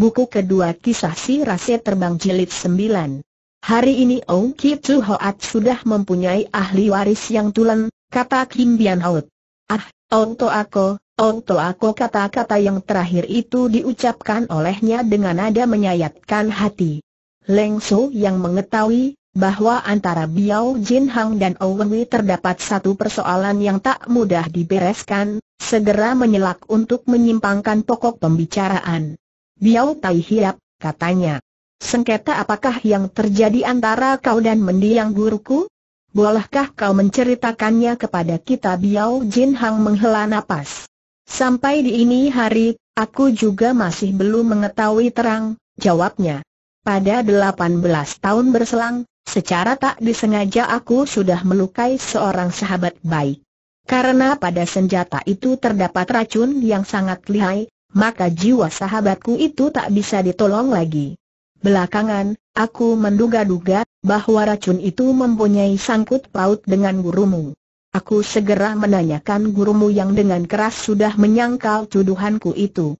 Buku kedua kisah si Rase Terbang Jilid 9 Hari ini Ong Ki Chu Hoat sudah mempunyai ahli waris yang tulen, kata Kim Bian Hoat. Ah, Ong To Ako, Ong To Ako kata-kata yang terakhir itu diucapkan olehnya dengan nada menyayatkan hati. Leng So yang mengetahui bahwa antara Biao Jin Hang dan Owen terdapat satu persoalan yang tak mudah dibereskan, segera menyelak untuk menyimpangkan pokok pembicaraan. Biao Tai Hiap, katanya. Sengketa apakah yang terjadi antara kau dan mendiang guruku? Bolehkah kau menceritakannya kepada kita Biao Jin Hang menghela napas. Sampai di ini hari, aku juga masih belum mengetahui terang, jawabnya. Pada 18 tahun berselang, Secara tak disengaja aku sudah melukai seorang sahabat baik. Karena pada senjata itu terdapat racun yang sangat lihai, maka jiwa sahabatku itu tak bisa ditolong lagi. Belakangan, aku menduga-duga bahwa racun itu mempunyai sangkut paut dengan gurumu. Aku segera menanyakan gurumu yang dengan keras sudah menyangkal tuduhanku itu.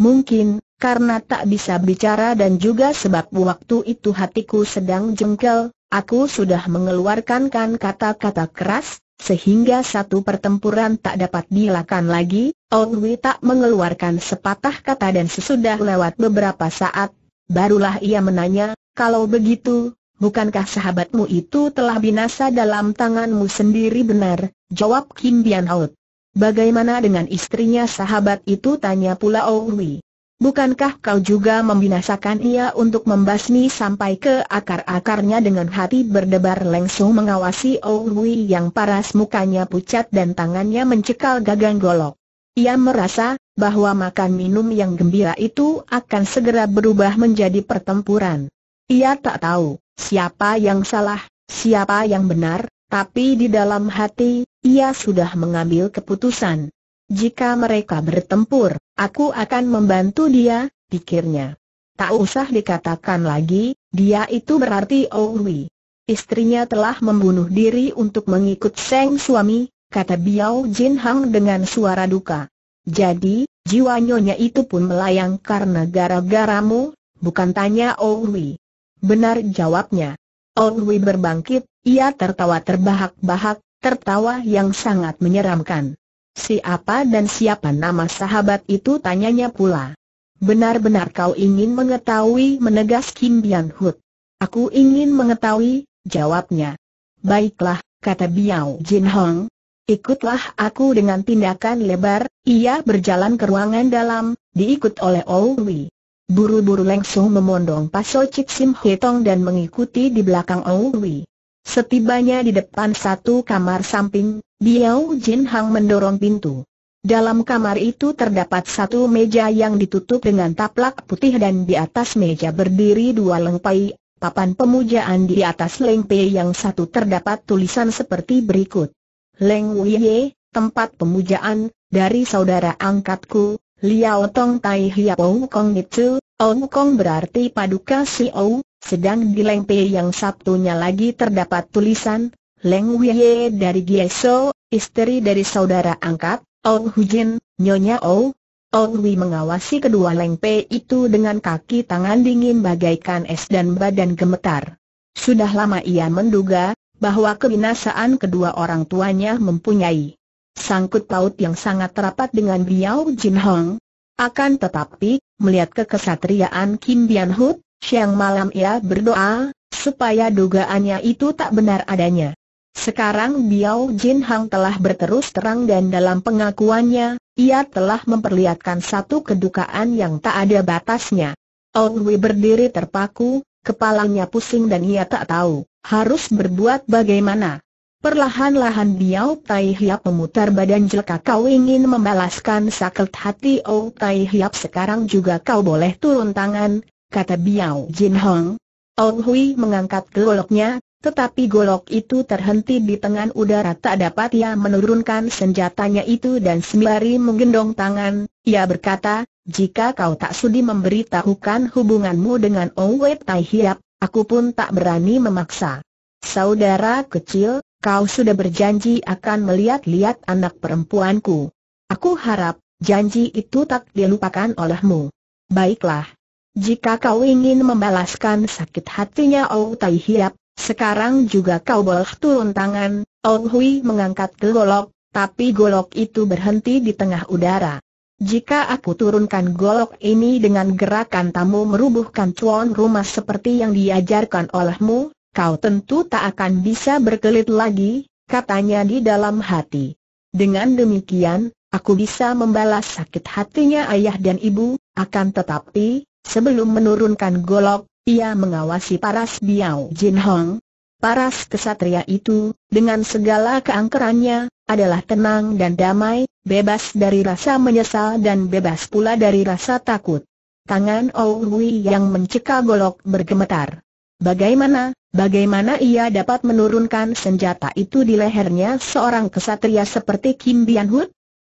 Mungkin, karena tak bisa bicara dan juga sebab waktu itu hatiku sedang jengkel, aku sudah mengeluarkan kan kata-kata keras, sehingga satu pertempuran tak dapat dilakukan lagi, Ong Wei tak mengeluarkan sepatah kata dan sesudah lewat beberapa saat, barulah ia menanya, kalau begitu, bukankah sahabatmu itu telah binasa dalam tanganmu sendiri benar? Jawab Kim Bian Hout. Bagaimana dengan istrinya sahabat itu tanya pula Ong Wei. Bukankah kau juga membinasakan ia untuk membasmi sampai ke akar-akarnya dengan hati berdebar langsung mengawasi Owi yang paras mukanya pucat dan tangannya mencekal gagang golok. Ia merasa bahwa makan minum yang gembira itu akan segera berubah menjadi pertempuran. Ia tak tahu siapa yang salah, siapa yang benar, tapi di dalam hati, ia sudah mengambil keputusan. Jika mereka bertempur, aku akan membantu dia, pikirnya. Tak usah dikatakan lagi, dia itu berarti Owi. Istrinya telah membunuh diri untuk mengikut Seng suami, kata Biao Jin Hang dengan suara duka. Jadi, jiwa nyonya itu pun melayang karena gara-garamu, bukan tanya Owi. Benar jawabnya. Owi berbangkit, ia tertawa terbahak-bahak, tertawa yang sangat menyeramkan. Siapa dan siapa nama sahabat itu tanyanya pula. Benar-benar kau ingin mengetahui menegas Kim Bian Hut. Aku ingin mengetahui, jawabnya. Baiklah, kata Biao Jin Hong. Ikutlah aku dengan tindakan lebar, ia berjalan ke ruangan dalam, diikut oleh Owi. Buru-buru langsung memondong Paso Chik Sim Hetong dan mengikuti di belakang Owi. Setibanya di depan satu kamar samping, Biao Jin Hang mendorong pintu. Dalam kamar itu terdapat satu meja yang ditutup dengan taplak putih dan di atas meja berdiri dua lengpai, papan pemujaan di atas lengpai yang satu terdapat tulisan seperti berikut. Leng Wei tempat pemujaan, dari saudara angkatku, Liao Tong Tai Hiap Ong Kong itu, Ong Kong berarti paduka si Ou, sedang di Leng Pei yang satunya lagi terdapat tulisan, Leng Wei dari Gieso, istri dari saudara angkat, Ong Hujin, Nyonya Ou. Ong Wei mengawasi kedua Leng Pei itu dengan kaki tangan dingin bagaikan es dan badan gemetar. Sudah lama ia menduga, bahwa kebinasaan kedua orang tuanya mempunyai sangkut paut yang sangat rapat dengan Biao Jin Hong. Akan tetapi, melihat kekesatriaan Kim Bian Hut, Siang malam ia berdoa, supaya dugaannya itu tak benar adanya. Sekarang Biao Jin Hang telah berterus terang dan dalam pengakuannya, ia telah memperlihatkan satu kedukaan yang tak ada batasnya. Ong Wei berdiri terpaku, kepalanya pusing dan ia tak tahu, harus berbuat bagaimana. Perlahan-lahan Biao Tai Hiap memutar badan jelka kau ingin membalaskan sakit hati Oh Tai Hiap sekarang juga kau boleh turun tangan, kata Biao Jin Hong. Ong Hui mengangkat goloknya, tetapi golok itu terhenti di tengah udara tak dapat ia menurunkan senjatanya itu dan sembari menggendong tangan, ia berkata, jika kau tak sudi memberitahukan hubunganmu dengan Ong Wei Tai Hiap, aku pun tak berani memaksa. Saudara kecil, kau sudah berjanji akan melihat-lihat anak perempuanku. Aku harap, janji itu tak dilupakan olehmu. Baiklah, Jika kau ingin membalaskan sakit hatinya Ou Tai Hiap, sekarang juga kau boleh turun tangan. Ou Hui mengangkat golok, tapi golok itu berhenti di tengah udara. Jika aku turunkan golok ini dengan gerakan tamu merubuhkan tuan rumah seperti yang diajarkan olehmu, kau tentu tak akan bisa berkelit lagi, katanya di dalam hati. Dengan demikian, aku bisa membalas sakit hatinya ayah dan ibu, akan tetapi, Sebelum menurunkan golok, ia mengawasi paras Biao Jin Hong. Paras kesatria itu, dengan segala keangkerannya, adalah tenang dan damai, bebas dari rasa menyesal dan bebas pula dari rasa takut. Tangan Hui yang mencekal golok bergemetar. Bagaimana, bagaimana ia dapat menurunkan senjata itu di lehernya seorang kesatria seperti Kim Bian?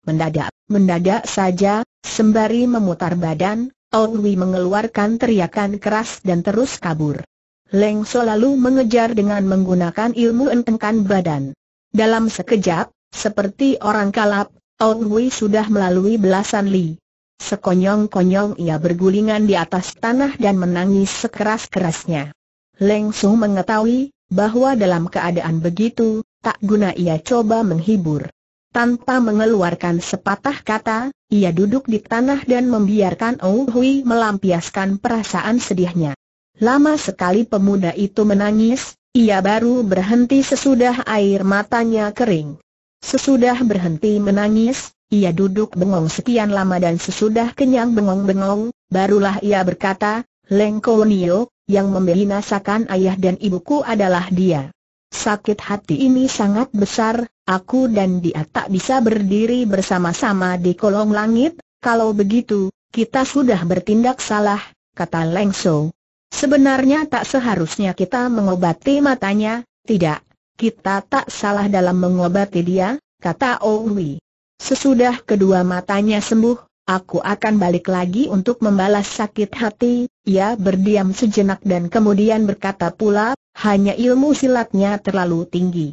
Mendadak, mendadak saja, sembari memutar badan, Owi mengeluarkan teriakan keras dan terus kabur. Leng So lalu mengejar dengan menggunakan ilmu entengkan badan. Dalam sekejap, seperti orang kalap, Owi sudah melalui belasan li. Sekonyong-konyong ia bergulingan di atas tanah dan menangis sekeras-kerasnya. Leng So mengetahui bahwa dalam keadaan begitu, tak guna ia coba menghibur. Tanpa mengeluarkan sepatah kata, ia duduk di tanah dan membiarkan Oh Hui melampiaskan perasaan sedihnya. Lama sekali pemuda itu menangis, ia baru berhenti sesudah air matanya kering. Sesudah berhenti menangis, ia duduk bengong sekian lama dan sesudah kenyang bengong-bengong, barulah ia berkata, Leng Nio, yang membinasakan ayah dan ibuku adalah dia. Sakit hati ini sangat besar, aku dan dia tak bisa berdiri bersama-sama di kolong langit, kalau begitu, kita sudah bertindak salah, kata Leng Shou. Sebenarnya tak seharusnya kita mengobati matanya, tidak, kita tak salah dalam mengobati dia, kata Owi. Sesudah kedua matanya sembuh, aku akan balik lagi untuk membalas sakit hati, ia berdiam sejenak dan kemudian berkata pula, hanya ilmu silatnya terlalu tinggi.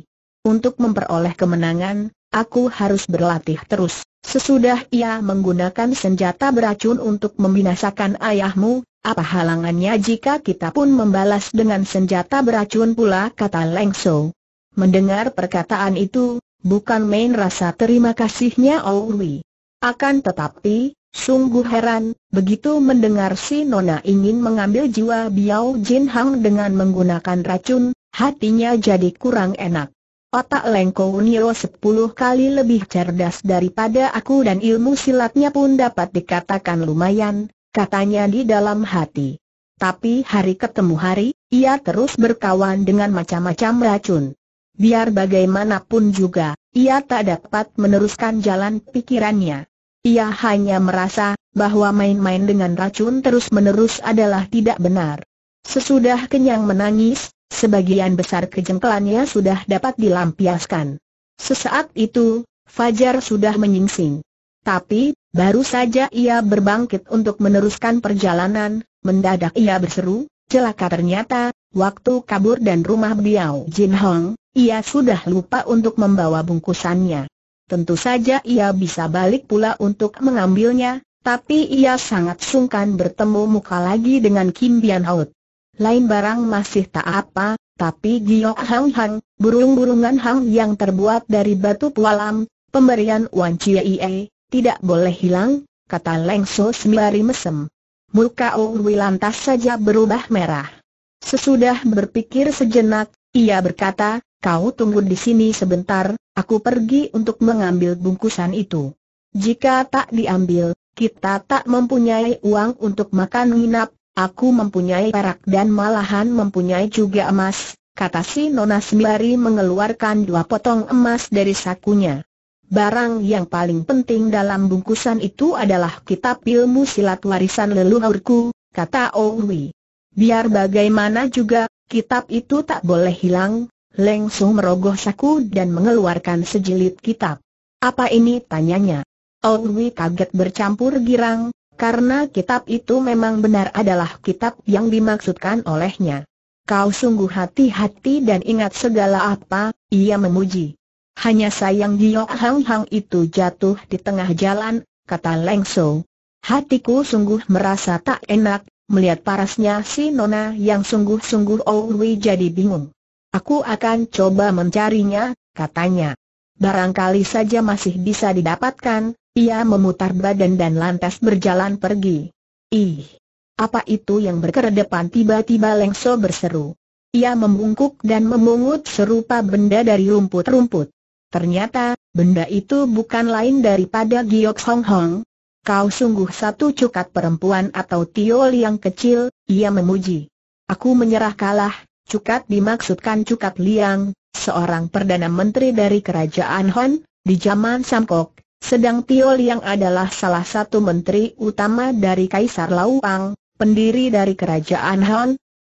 Untuk memperoleh kemenangan, aku harus berlatih terus. Sesudah ia menggunakan senjata beracun untuk membinasakan ayahmu, apa halangannya jika kita pun membalas dengan senjata beracun pula kata Leng Shou. Mendengar perkataan itu, bukan main rasa terima kasihnya Owi. Akan tetapi, Sungguh heran, begitu mendengar si Nona ingin mengambil jiwa Biao Jin Hang dengan menggunakan racun, hatinya jadi kurang enak. Otak Lengko Nio sepuluh kali lebih cerdas daripada aku dan ilmu silatnya pun dapat dikatakan lumayan, katanya di dalam hati. Tapi hari ketemu hari, ia terus berkawan dengan macam-macam racun. Biar bagaimanapun juga, ia tak dapat meneruskan jalan pikirannya. Ia hanya merasa bahwa main-main dengan racun terus-menerus adalah tidak benar. Sesudah kenyang menangis, sebagian besar kejengkelannya sudah dapat dilampiaskan. Sesaat itu, Fajar sudah menyingsing. Tapi, baru saja ia berbangkit untuk meneruskan perjalanan, mendadak ia berseru, celaka ternyata, waktu kabur dan rumah Biao Jin Hong, ia sudah lupa untuk membawa bungkusannya. Tentu saja ia bisa balik pula untuk mengambilnya, tapi ia sangat sungkan bertemu muka lagi dengan Kim Bian Haut. Lain barang masih tak apa, tapi Giok Hang Hang, burung-burungan Hang yang terbuat dari batu pualam, pemberian Wan Chie tidak boleh hilang, kata Leng So sembari mesem. Muka Owi lantas saja berubah merah. Sesudah berpikir sejenak, ia berkata, kau tunggu di sini sebentar, aku pergi untuk mengambil bungkusan itu. Jika tak diambil, kita tak mempunyai uang untuk makan nginap, aku mempunyai perak dan malahan mempunyai juga emas, kata si Nona sembari mengeluarkan dua potong emas dari sakunya. Barang yang paling penting dalam bungkusan itu adalah kitab ilmu silat warisan leluhurku, kata Owi. Biar bagaimana juga, kitab itu tak boleh hilang, Leng Su merogoh saku dan mengeluarkan sejilid kitab. Apa ini tanyanya? Owi kaget bercampur girang, karena kitab itu memang benar adalah kitab yang dimaksudkan olehnya. Kau sungguh hati-hati dan ingat segala apa, ia memuji. Hanya sayang Giok Hang Hang itu jatuh di tengah jalan, kata Leng Su. Hatiku sungguh merasa tak enak, melihat parasnya si Nona yang sungguh-sungguh Owi jadi bingung. Aku akan coba mencarinya, katanya. Barangkali saja masih bisa didapatkan, ia memutar badan dan lantas berjalan pergi. Ih, apa itu yang berkeredepan tiba-tiba Lengso berseru. Ia membungkuk dan memungut serupa benda dari rumput-rumput. Ternyata, benda itu bukan lain daripada Giok Hong Hong. Kau sungguh satu cukat perempuan atau tiol yang kecil, ia memuji. Aku menyerah kalah, cukat dimaksudkan cukat liang, seorang Perdana Menteri dari Kerajaan Hon, di zaman Samkok, sedang Tio Liang adalah salah satu menteri utama dari Kaisar Lauang, pendiri dari kerajaan Han.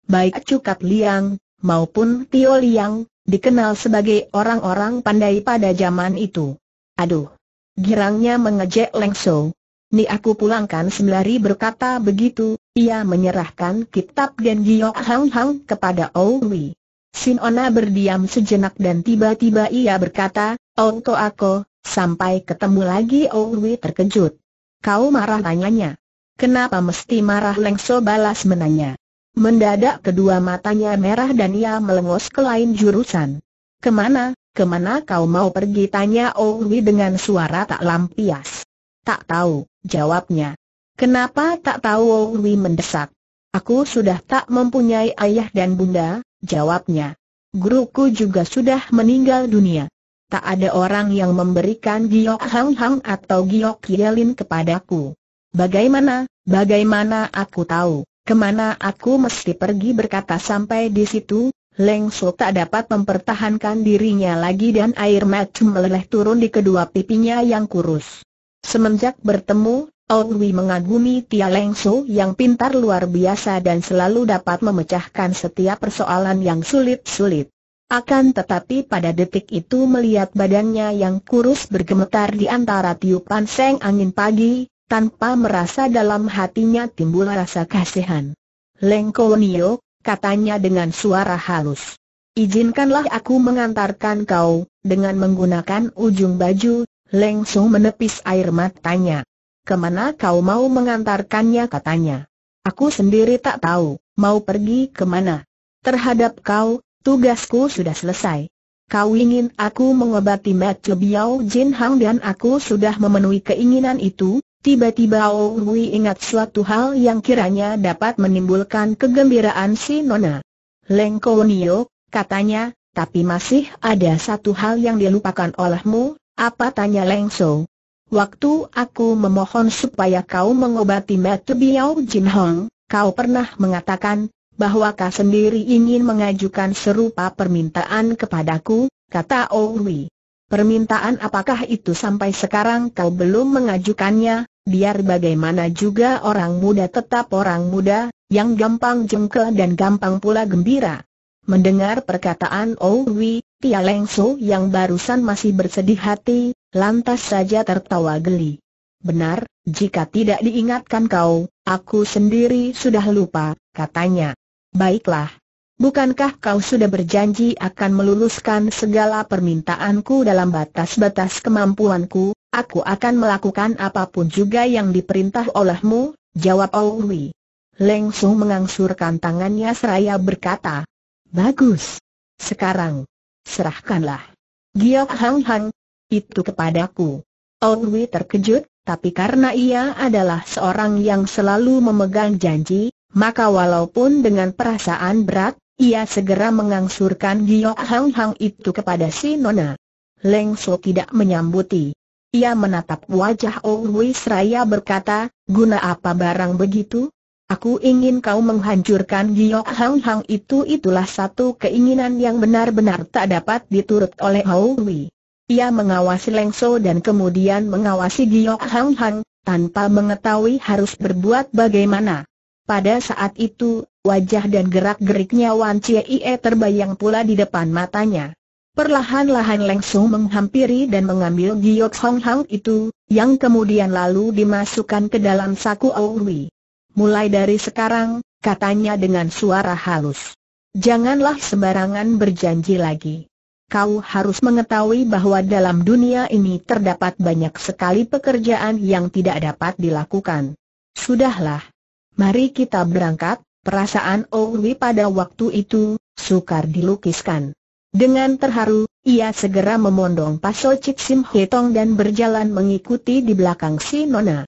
Baik Cukat Liang, maupun Tio Liang, dikenal sebagai orang-orang pandai pada zaman itu. Aduh! Girangnya mengejek Lengso. Ni aku pulangkan sembari berkata begitu, ia menyerahkan kitab dan Giok Hang Hang kepada Owi. Sin Ona berdiam sejenak dan tiba-tiba ia berkata, Ongko aku, Sampai ketemu lagi Owi terkejut. Kau marah tanyanya. Kenapa mesti marah Lengso balas menanya. Mendadak kedua matanya merah dan ia melengos ke lain jurusan. Ke mana, ke mana kau mau pergi tanya Owi dengan suara tak lampias. Tak tahu, jawabnya. Kenapa tak tahu Owi mendesak. Aku sudah tak mempunyai ayah dan bunda, jawabnya. Guruku juga sudah meninggal dunia tak ada orang yang memberikan giok hang hang atau giok yelin kepadaku. Bagaimana, bagaimana aku tahu, ke mana aku mesti pergi berkata sampai di situ, Leng So tak dapat mempertahankan dirinya lagi dan air mata meleleh turun di kedua pipinya yang kurus. Semenjak bertemu, Owi mengagumi Tia Leng So yang pintar luar biasa dan selalu dapat memecahkan setiap persoalan yang sulit-sulit. Akan tetapi pada detik itu melihat badannya yang kurus bergemetar di antara tiupan seng angin pagi, tanpa merasa dalam hatinya timbul rasa kasihan. Lengko Nio, katanya dengan suara halus. Izinkanlah aku mengantarkan kau, dengan menggunakan ujung baju, Leng Song menepis air matanya. Ke mana kau mau mengantarkannya katanya. Aku sendiri tak tahu, mau pergi ke mana. Terhadap kau, Tugasku sudah selesai. Kau ingin aku mengobati Matthew Biao Jin Hang dan aku sudah memenuhi keinginan itu, tiba-tiba Owi ingat suatu hal yang kiranya dapat menimbulkan kegembiraan si Nona. Leng Nio, katanya, tapi masih ada satu hal yang dilupakan olehmu, apa tanya Leng So? Waktu aku memohon supaya kau mengobati Matthew Biao Jin Hang, kau pernah mengatakan, bahwa kau sendiri ingin mengajukan serupa permintaan kepadaku, kata Owi. Permintaan apakah itu sampai sekarang kau belum mengajukannya, biar bagaimana juga orang muda tetap orang muda, yang gampang jengkel dan gampang pula gembira. Mendengar perkataan Owi, Tia Lengso yang barusan masih bersedih hati, lantas saja tertawa geli. Benar, jika tidak diingatkan kau, aku sendiri sudah lupa, katanya. Baiklah. Bukankah kau sudah berjanji akan meluluskan segala permintaanku dalam batas-batas kemampuanku, aku akan melakukan apa pun juga yang diperintah olehmu, jawab Owi. Leng Sung mengangsurkan tangannya seraya berkata, Bagus. Sekarang, serahkanlah. Giok Hang Hang, itu kepadaku. Owi terkejut, tapi karena ia adalah seorang yang selalu memegang janji, maka walaupun dengan perasaan berat, ia segera mengangsurkan Giok Hang Hang itu kepada si Nona. Leng So tidak menyambuti. Ia menatap wajah Owi seraya berkata, guna apa barang begitu? Aku ingin kau menghancurkan Giok Hang Hang itu itulah satu keinginan yang benar-benar tak dapat diturut oleh Owi. Ia mengawasi Leng So dan kemudian mengawasi Giok Hang Hang, tanpa mengetahui harus berbuat bagaimana. Pada saat itu, wajah dan gerak-geriknya Wan Chie terbayang pula di depan matanya. Perlahan-lahan Leng Sung menghampiri dan mengambil Giok Hong Hang itu, yang kemudian lalu dimasukkan ke dalam saku Owi. Mulai dari sekarang, katanya dengan suara halus. Janganlah sembarangan berjanji lagi. Kau harus mengetahui bahwa dalam dunia ini terdapat banyak sekali pekerjaan yang tidak dapat dilakukan. Sudahlah, Mari kita berangkat, perasaan Owi pada waktu itu, sukar dilukiskan. Dengan terharu, ia segera memondong Paso Cik Sim Hetong dan berjalan mengikuti di belakang si Nona.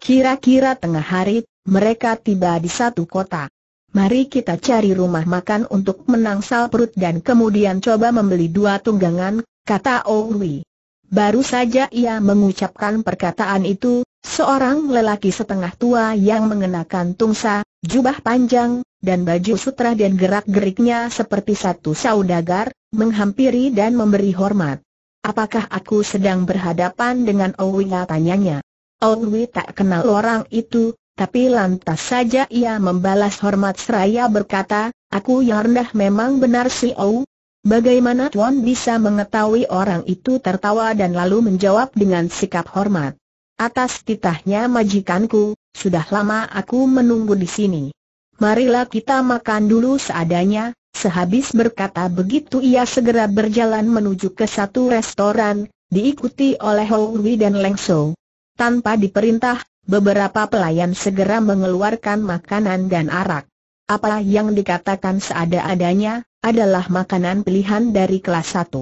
Kira-kira tengah hari, mereka tiba di satu kota. Mari kita cari rumah makan untuk menangsal perut dan kemudian coba membeli dua tunggangan, kata Owi. Baru saja ia mengucapkan perkataan itu, seorang lelaki setengah tua yang mengenakan tungsa, jubah panjang, dan baju sutra dan gerak-geriknya seperti satu saudagar, menghampiri dan memberi hormat. Apakah aku sedang berhadapan dengan Owi? tanyanya. Owi tak kenal orang itu, tapi lantas saja ia membalas hormat seraya berkata, aku yang rendah memang benar si Ou, Bagaimana Tuan bisa mengetahui orang itu tertawa dan lalu menjawab dengan sikap hormat? Atas titahnya majikanku, sudah lama aku menunggu di sini. Marilah kita makan dulu seadanya, sehabis berkata begitu ia segera berjalan menuju ke satu restoran, diikuti oleh Howie dan Lengso. Tanpa diperintah, beberapa pelayan segera mengeluarkan makanan dan arak. Apa yang dikatakan seada-adanya, adalah makanan pilihan dari kelas 1.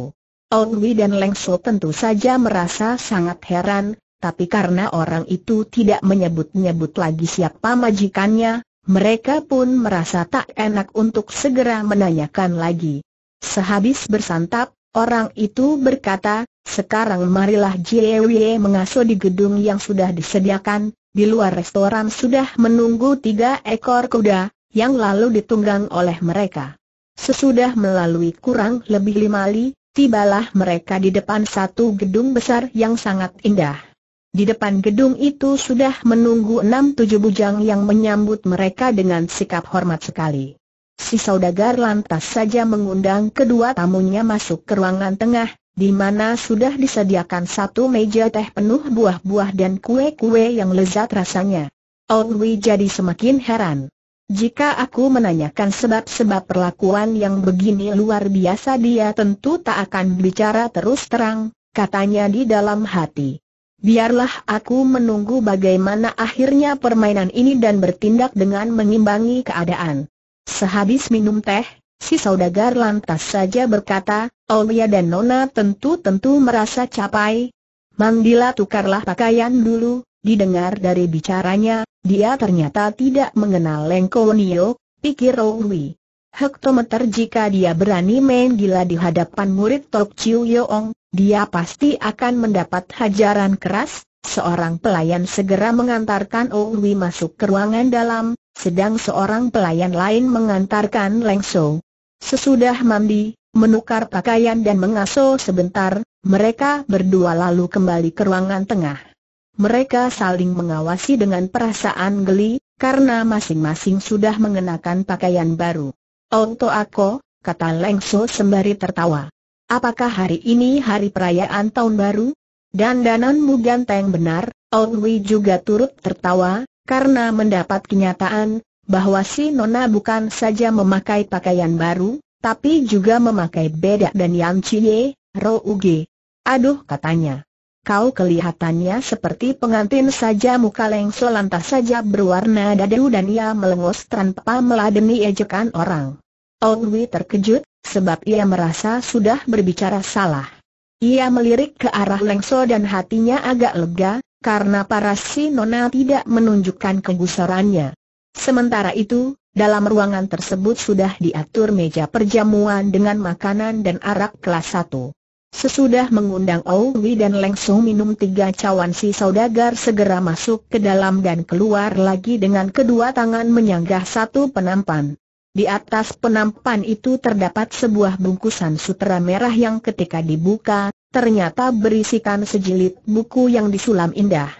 Ongwi dan Lengso tentu saja merasa sangat heran, tapi karena orang itu tidak menyebut-nyebut lagi siapa majikannya, mereka pun merasa tak enak untuk segera menanyakan lagi. Sehabis bersantap, orang itu berkata, sekarang marilah Jiewie mengasuh di gedung yang sudah disediakan, di luar restoran sudah menunggu tiga ekor kuda, yang lalu ditunggang oleh mereka. Sesudah melalui kurang lebih lima li, tibalah mereka di depan satu gedung besar yang sangat indah. Di depan gedung itu sudah menunggu enam tujuh bujang yang menyambut mereka dengan sikap hormat sekali. Si saudagar lantas saja mengundang kedua tamunya masuk ke ruangan tengah, di mana sudah disediakan satu meja teh penuh buah-buah dan kue-kue yang lezat rasanya. Wei jadi semakin heran. Jika aku menanyakan sebab-sebab perlakuan yang begini luar biasa dia tentu tak akan bicara terus terang, katanya di dalam hati. Biarlah aku menunggu bagaimana akhirnya permainan ini dan bertindak dengan mengimbangi keadaan. Sehabis minum teh, si saudagar lantas saja berkata, Olia dan Nona tentu-tentu merasa capai. Mandila tukarlah pakaian dulu, didengar dari bicaranya, dia ternyata tidak mengenal Lengko Nio, pikir Rowi. Hektometer jika dia berani main gila di hadapan murid Tok Chiu Yoong, dia pasti akan mendapat hajaran keras. Seorang pelayan segera mengantarkan Owi masuk ke ruangan dalam, sedang seorang pelayan lain mengantarkan Lengso. Sesudah mandi, menukar pakaian dan mengasuh sebentar, mereka berdua lalu kembali ke ruangan tengah. Mereka saling mengawasi dengan perasaan geli, karena masing-masing sudah mengenakan pakaian baru. Untuk aku, kata Lengso sembari tertawa. Apakah hari ini hari perayaan tahun baru? Dan dananmu ganteng benar, Ongwi juga turut tertawa, karena mendapat kenyataan, bahwa si Nona bukan saja memakai pakaian baru, tapi juga memakai bedak dan yang cie, ro uge. Aduh katanya. Kau kelihatannya seperti pengantin saja muka Lengso lantas saja berwarna dadu dan ia melengos tanpa meladeni ejekan orang. Ongwi terkejut, sebab ia merasa sudah berbicara salah. Ia melirik ke arah Lengso dan hatinya agak lega, karena para si nona tidak menunjukkan kegusarannya. Sementara itu, dalam ruangan tersebut sudah diatur meja perjamuan dengan makanan dan arak kelas satu. Sesudah mengundang Owi dan Leng Sung minum tiga cawan si saudagar segera masuk ke dalam dan keluar lagi dengan kedua tangan menyanggah satu penampan. Di atas penampan itu terdapat sebuah bungkusan sutera merah yang ketika dibuka, ternyata berisikan sejilid buku yang disulam indah.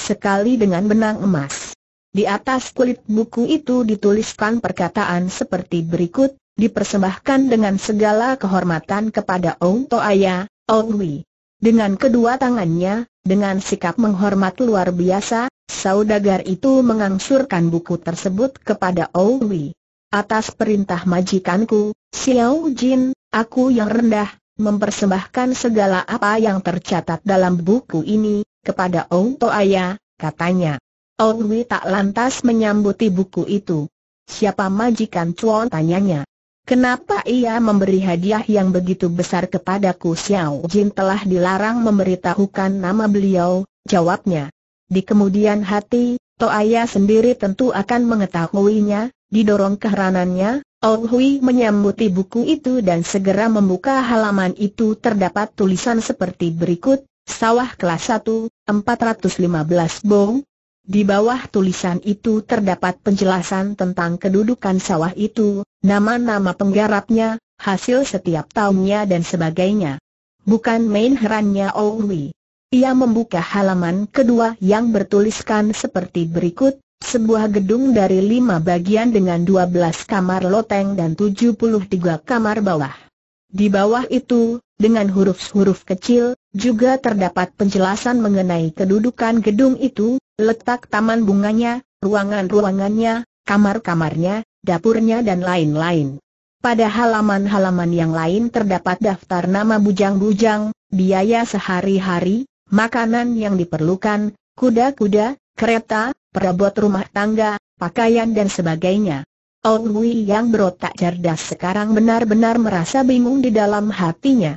Sekali dengan benang emas. Di atas kulit buku itu dituliskan perkataan seperti berikut, dipersembahkan dengan segala kehormatan kepada Ong Toaya, Ong Wi. Dengan kedua tangannya, dengan sikap menghormat luar biasa, saudagar itu mengangsurkan buku tersebut kepada Ong Wi. Atas perintah majikanku, Xiao Jin, aku yang rendah, mempersembahkan segala apa yang tercatat dalam buku ini, kepada Ong Toaya, katanya. Ong tak lantas menyambuti buku itu. Siapa majikan Chuan tanyanya. Kenapa ia memberi hadiah yang begitu besar kepadaku Xiao Jin telah dilarang memberitahukan nama beliau, jawabnya. Di kemudian hati, Toaya sendiri tentu akan mengetahuinya, didorong keheranannya, Ong Hui menyambuti buku itu dan segera membuka halaman itu. Terdapat tulisan seperti berikut, Sawah kelas 1, 415 bong, di bawah tulisan itu terdapat penjelasan tentang kedudukan sawah itu, nama-nama penggarapnya, hasil setiap tahunnya dan sebagainya. Bukan main herannya Owi. Ia membuka halaman kedua yang bertuliskan seperti berikut, sebuah gedung dari lima bagian dengan 12 kamar loteng dan 73 kamar bawah. Di bawah itu, dengan huruf-huruf kecil, juga terdapat penjelasan mengenai kedudukan gedung itu, letak taman bunganya, ruangan-ruangannya, kamar-kamarnya, dapurnya dan lain-lain. Pada halaman-halaman yang lain terdapat daftar nama bujang-bujang, biaya sehari-hari, makanan yang diperlukan, kuda-kuda, kereta, perabot rumah tangga, pakaian dan sebagainya. Ong Hui yang berotak cerdas sekarang benar-benar merasa bingung di dalam hatinya.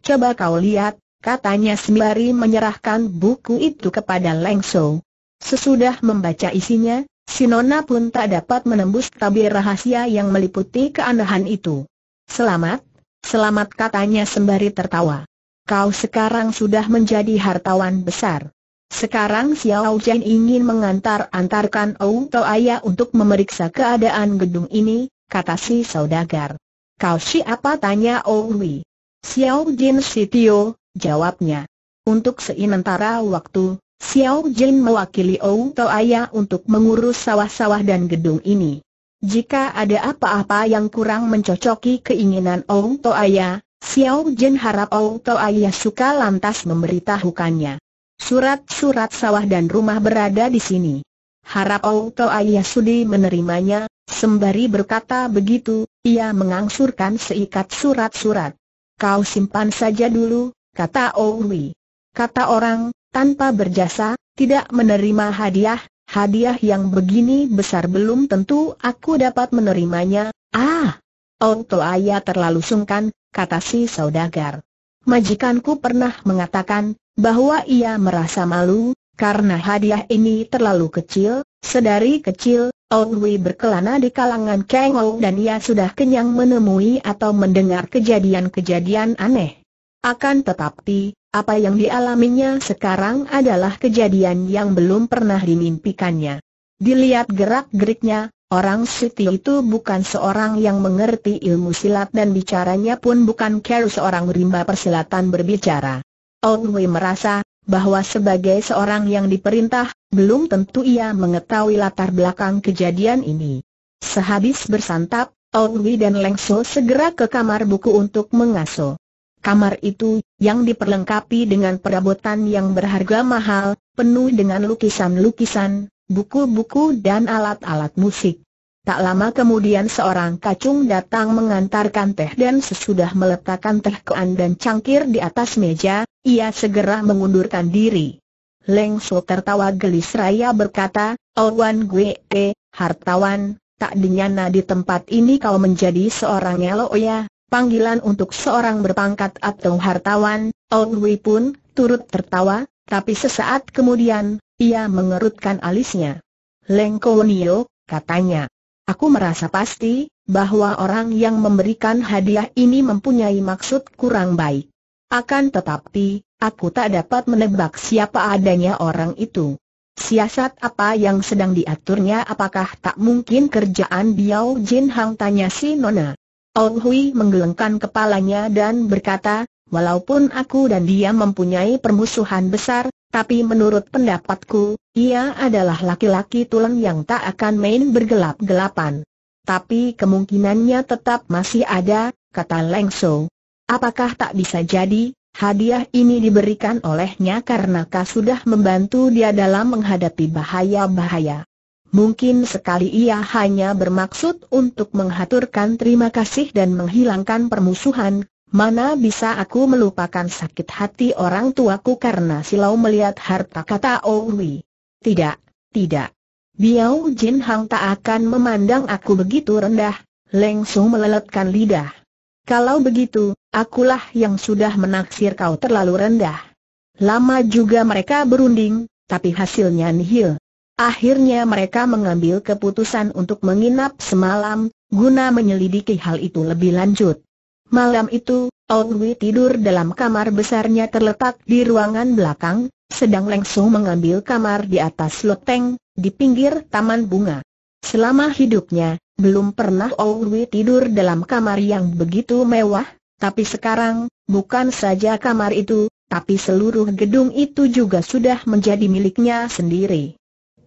Coba kau lihat, katanya sembari menyerahkan buku itu kepada Leng Shou. Sesudah membaca isinya, si Nona pun tak dapat menembus tabir rahasia yang meliputi keanehan itu. Selamat, selamat katanya sembari tertawa. Kau sekarang sudah menjadi hartawan besar. Sekarang Xiao Jian ingin mengantar-antarkan Ou Ayah untuk memeriksa keadaan gedung ini, kata si saudagar. Kau siapa tanya Owi. Xiao Jin Sitio, jawabnya. Untuk sementara waktu, Xiao Jin mewakili Ou Toaya untuk mengurus sawah-sawah dan gedung ini. Jika ada apa-apa yang kurang mencocoki keinginan Ou Toaya, Xiao Jin harap Ou Toaya suka lantas memberitahukannya. Surat-surat sawah dan rumah berada di sini. Harap Ou Toaya sudi menerimanya, sembari berkata begitu, ia mengangsurkan seikat surat-surat. Kau simpan saja dulu, kata Owi. Kata orang, tanpa berjasa, tidak menerima hadiah, hadiah yang begini besar belum tentu aku dapat menerimanya, ah! Oh Toaya terlalu sungkan, kata si saudagar. Majikanku pernah mengatakan, bahwa ia merasa malu, karena hadiah ini terlalu kecil, sedari kecil, Ong berkelana di kalangan Kang dan ia sudah kenyang menemui atau mendengar kejadian-kejadian aneh. Akan tetapi, apa yang dialaminya sekarang adalah kejadian yang belum pernah dimimpikannya. Dilihat gerak-geriknya, orang Siti itu bukan seorang yang mengerti ilmu silat dan bicaranya pun bukan care seorang rimba persilatan berbicara. Ong Wei merasa, bahwa sebagai seorang yang diperintah, belum tentu ia mengetahui latar belakang kejadian ini. Sehabis bersantap, Ong Wei dan Leng So segera ke kamar buku untuk mengasuh. Kamar itu, yang diperlengkapi dengan perabotan yang berharga mahal, penuh dengan lukisan-lukisan, buku-buku dan alat-alat musik. Tak lama kemudian seorang kacung datang mengantarkan teh dan sesudah meletakkan teh kean dan cangkir di atas meja, ia segera mengundurkan diri. Leng Su tertawa gelis raya berkata, Owan gue, eh, hartawan, tak dinyana di tempat ini kau menjadi seorang elo ya, Panggilan untuk seorang berpangkat atau hartawan, Ong Hui pun turut tertawa, tapi sesaat kemudian, ia mengerutkan alisnya. Leng Nio, katanya. Aku merasa pasti, bahwa orang yang memberikan hadiah ini mempunyai maksud kurang baik. Akan tetapi, aku tak dapat menebak siapa adanya orang itu. Siasat apa yang sedang diaturnya apakah tak mungkin kerjaan Biao Jin Hang tanya si Nona. Ong Hui menggelengkan kepalanya dan berkata, walaupun aku dan dia mempunyai permusuhan besar, tapi menurut pendapatku, ia adalah laki-laki tulen yang tak akan main bergelap-gelapan. Tapi kemungkinannya tetap masih ada, kata Leng Shou. Apakah tak bisa jadi, hadiah ini diberikan olehnya karena kau sudah membantu dia dalam menghadapi bahaya-bahaya. Mungkin sekali ia hanya bermaksud untuk menghaturkan terima kasih dan menghilangkan permusuhan, mana bisa aku melupakan sakit hati orang tuaku karena silau melihat harta kata Owi. Tidak, Tidak. Biao Jin Hang tak akan memandang aku begitu rendah, Leng Su meleletkan lidah. Kalau begitu, akulah yang sudah menaksir kau terlalu rendah. Lama juga mereka berunding, tapi hasilnya nihil. Akhirnya mereka mengambil keputusan untuk menginap semalam, guna menyelidiki hal itu lebih lanjut. Malam itu, Ong tidur dalam kamar besarnya terletak di ruangan belakang, sedang Leng Su mengambil kamar di atas loteng, di pinggir taman bunga. Selama hidupnya, belum pernah Owi tidur dalam kamar yang begitu mewah, tapi sekarang, bukan saja kamar itu, tapi seluruh gedung itu juga sudah menjadi miliknya sendiri.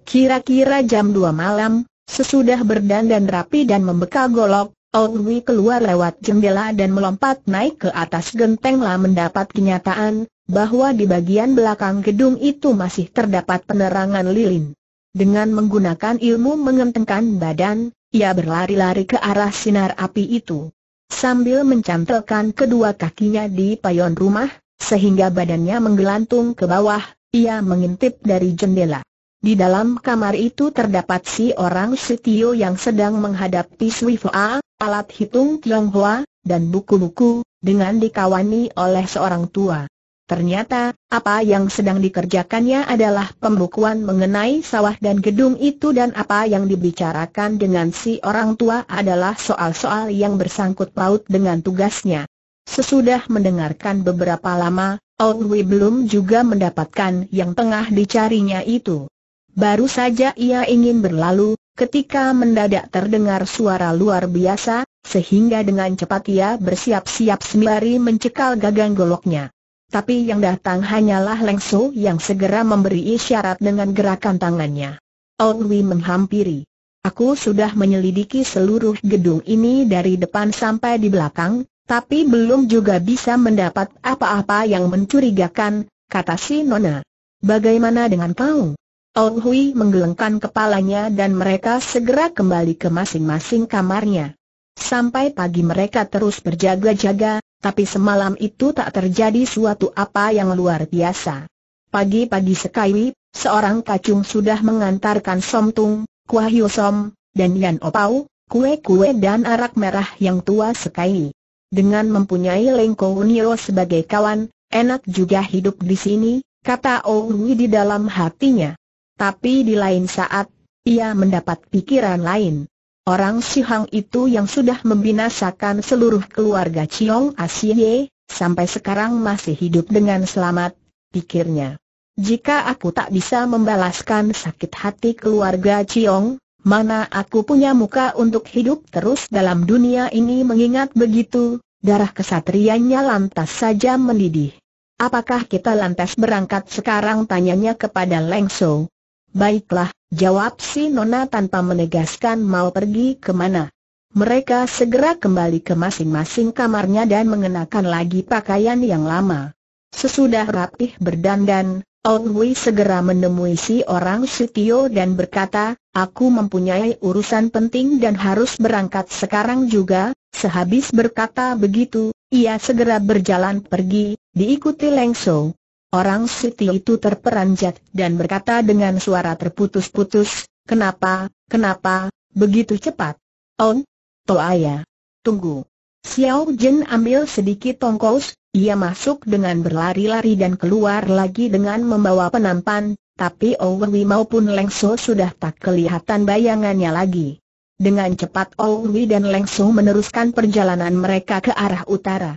Kira-kira jam 2 malam, sesudah berdandan rapi dan membekal golok, Owi keluar lewat jendela dan melompat naik ke atas genteng lah mendapat kenyataan, bahwa di bagian belakang gedung itu masih terdapat penerangan lilin. Dengan menggunakan ilmu mengentengkan badan, ia berlari-lari ke arah sinar api itu. Sambil mencantelkan kedua kakinya di payon rumah, sehingga badannya menggelantung ke bawah, ia mengintip dari jendela. Di dalam kamar itu terdapat si orang setio yang sedang menghadapi Suifoa, alat hitung Tionghoa, dan buku-buku, dengan dikawani oleh seorang tua. Ternyata, apa yang sedang dikerjakannya adalah pembukuan mengenai sawah dan gedung itu dan apa yang dibicarakan dengan si orang tua adalah soal-soal yang bersangkut paut dengan tugasnya. Sesudah mendengarkan beberapa lama, Ong Wei belum juga mendapatkan yang tengah dicarinya itu. Baru saja ia ingin berlalu, ketika mendadak terdengar suara luar biasa, sehingga dengan cepat ia bersiap-siap sembari mencekal gagang goloknya. Tapi yang datang hanyalah Leng Su yang segera memberi isyarat dengan gerakan tangannya. Ong Wei menghampiri. Aku sudah menyelidiki seluruh gedung ini dari depan sampai di belakang, tapi belum juga bisa mendapat apa-apa yang mencurigakan, kata si Nona. Bagaimana dengan kau? Ong Hui menggelengkan kepalanya dan mereka segera kembali ke masing-masing kamarnya. Sampai pagi mereka terus berjaga-jaga, tapi semalam itu tak terjadi suatu apa yang luar biasa. Pagi-pagi sekali, seorang kacung sudah mengantarkan Som Tung, Kuah Som, dan Yan Opau, kue-kue dan arak merah yang tua sekali. Dengan mempunyai Lengko Unio sebagai kawan, enak juga hidup di sini, kata Owi di dalam hatinya. Tapi di lain saat, ia mendapat pikiran lain. Orang Si Hang itu yang sudah membinasakan seluruh keluarga Chiong Asie, sampai sekarang masih hidup dengan selamat, pikirnya. Jika aku tak bisa membalaskan sakit hati keluarga Chiong, mana aku punya muka untuk hidup terus dalam dunia ini mengingat begitu, darah kesatrianya lantas saja mendidih. Apakah kita lantas berangkat sekarang tanyanya kepada Leng So. Baiklah, jawab si Nona tanpa menegaskan mau pergi ke mana. Mereka segera kembali ke masing-masing kamarnya dan mengenakan lagi pakaian yang lama. Sesudah rapih berdandan, Ong Hui segera menemui si orang sitio dan berkata, aku mempunyai urusan penting dan harus berangkat sekarang juga, sehabis berkata begitu, ia segera berjalan pergi, diikuti Leng Shou. Orang Siti itu terperanjat dan berkata dengan suara terputus-putus, kenapa, kenapa, begitu cepat? On, Toaya, tunggu. Xiao Jin ambil sedikit tongkos, ia masuk dengan berlari-lari dan keluar lagi dengan membawa penampan, tapi Owi maupun Lengso sudah tak kelihatan bayangannya lagi. Dengan cepat Owi dan Lengso meneruskan perjalanan mereka ke arah utara.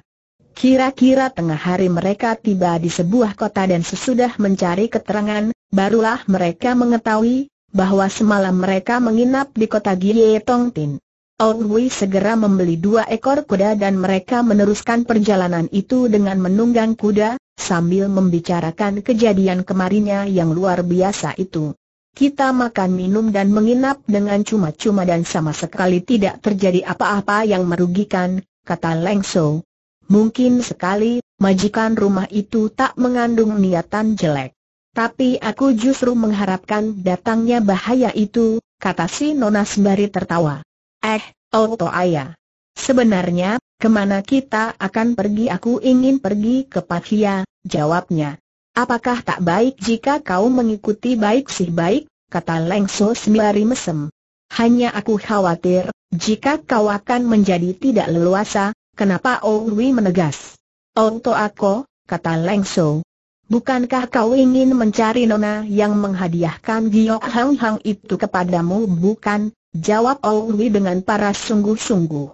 Kira-kira tengah hari mereka tiba di sebuah kota dan sesudah mencari keterangan, barulah mereka mengetahui bahwa semalam mereka menginap di kota Gie Tong Tin. Ong Hui segera membeli dua ekor kuda dan mereka meneruskan perjalanan itu dengan menunggang kuda, sambil membicarakan kejadian kemarinnya yang luar biasa itu. Kita makan minum dan menginap dengan cuma-cuma dan sama sekali tidak terjadi apa-apa yang merugikan, kata Leng Shou. Mungkin sekali, majikan rumah itu tak mengandung niatan jelek. Tapi aku justru mengharapkan datangnya bahaya itu, kata si Nona sembari tertawa. Eh, Oto Ayah. Sebenarnya, ke mana kita akan pergi aku ingin pergi ke Pathia, jawabnya. Apakah tak baik jika kau mengikuti baik sih baik, kata Lengso sembari mesem. Hanya aku khawatir, jika kau akan menjadi tidak leluasa, kenapa Owi menegas? Untuk aku, kata Lengso. Bukankah kau ingin mencari nona yang menghadiahkan Giok Hang Hang itu kepadamu bukan? Jawab Owi dengan paras sungguh-sungguh.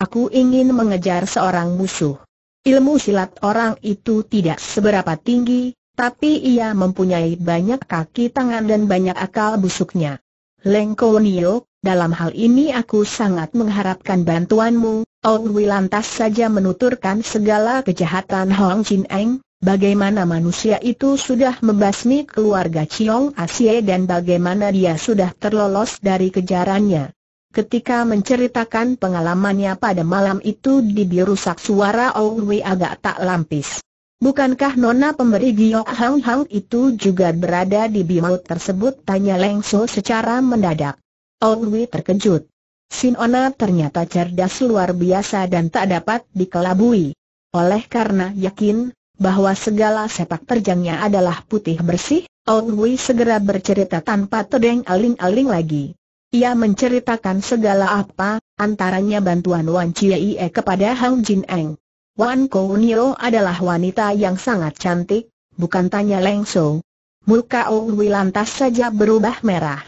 Aku ingin mengejar seorang musuh. Ilmu silat orang itu tidak seberapa tinggi, tapi ia mempunyai banyak kaki tangan dan banyak akal busuknya. Lengko Nio, dalam hal ini aku sangat mengharapkan bantuanmu, Owi lantas saja menuturkan segala kejahatan Hong Jin Eng, bagaimana manusia itu sudah membasmi keluarga Chiong Asie dan bagaimana dia sudah terlolos dari kejarannya. Ketika menceritakan pengalamannya pada malam itu di birusak suara Owi agak tak lampis. Bukankah nona pemberi giok hang hang itu juga berada di bimaut tersebut? Tanya Lengso secara mendadak. Owi terkejut. Sinona ternyata cerdas luar biasa dan tak dapat dikelabui. Oleh karena yakin bahwa segala sepak terjangnya adalah putih bersih, Owi segera bercerita tanpa tedeng aling-aling lagi. Ia menceritakan segala apa, antaranya bantuan Wan Chie kepada Hang Jin Eng. Wan Nio adalah wanita yang sangat cantik, bukan tanya Leng So. Muka Owi lantas saja berubah merah.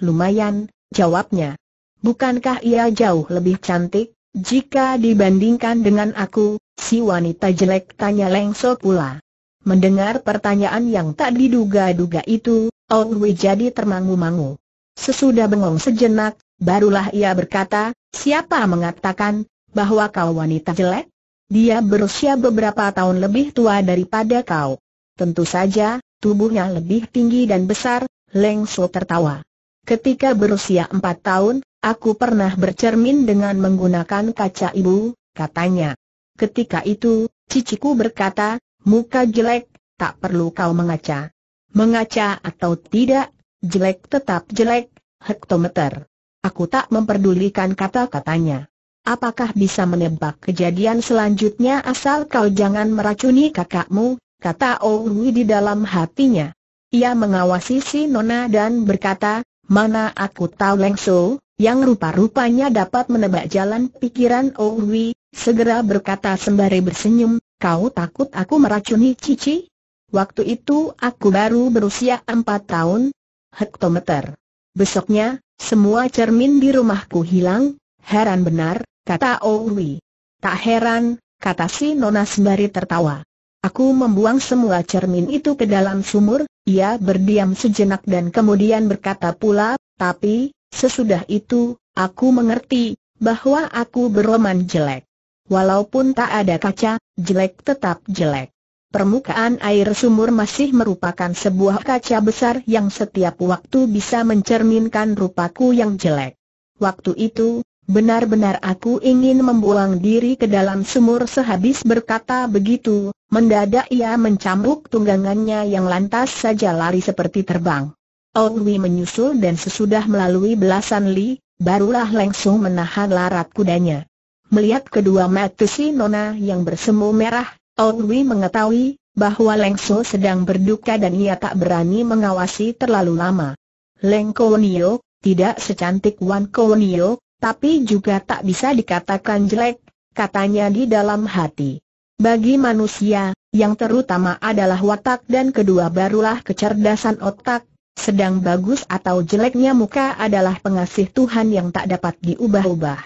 Lumayan, jawabnya. Bukankah ia jauh lebih cantik, jika dibandingkan dengan aku, si wanita jelek tanya Leng So pula. Mendengar pertanyaan yang tak diduga-duga itu, Owi jadi termangu-mangu. Sesudah bengong sejenak, barulah ia berkata, siapa mengatakan, bahwa kau wanita jelek? Dia berusia beberapa tahun lebih tua daripada kau. Tentu saja, tubuhnya lebih tinggi dan besar, Leng Su tertawa. Ketika berusia empat tahun, aku pernah bercermin dengan menggunakan kaca ibu, katanya. Ketika itu, ciciku berkata, muka jelek, tak perlu kau mengaca. Mengaca atau tidak, jelek tetap jelek, hektometer. Aku tak memperdulikan kata-katanya. Apakah bisa menebak kejadian selanjutnya asal kau jangan meracuni kakakmu, kata Owi di dalam hatinya. Ia mengawasi si Nona dan berkata, mana aku tahu Lengso, yang rupa-rupanya dapat menebak jalan pikiran Owi, segera berkata sembari bersenyum, kau takut aku meracuni Cici? Waktu itu aku baru berusia empat tahun, hektometer. Besoknya, semua cermin di rumahku hilang, heran benar, kata Owi. Tak heran, kata si Nona sembari tertawa. Aku membuang semua cermin itu ke dalam sumur, ia berdiam sejenak dan kemudian berkata pula, tapi, sesudah itu, aku mengerti, bahwa aku beroman jelek. Walaupun tak ada kaca, jelek tetap jelek. Permukaan air sumur masih merupakan sebuah kaca besar yang setiap waktu bisa mencerminkan rupaku yang jelek. Waktu itu, benar-benar aku ingin membuang diri ke dalam sumur sehabis berkata begitu, mendadak ia mencambuk tunggangannya yang lantas saja lari seperti terbang. Owi menyusul dan sesudah melalui belasan li, barulah langsung menahan larat kudanya. Melihat kedua mata si Nona yang bersemu merah, Owi mengetahui bahwa Lengso sedang berduka dan ia tak berani mengawasi terlalu lama. Leng Nio, tidak secantik Wan Nio, tapi juga tak bisa dikatakan jelek, katanya di dalam hati. Bagi manusia, yang terutama adalah watak dan kedua barulah kecerdasan otak, sedang bagus atau jeleknya muka adalah pengasih Tuhan yang tak dapat diubah-ubah.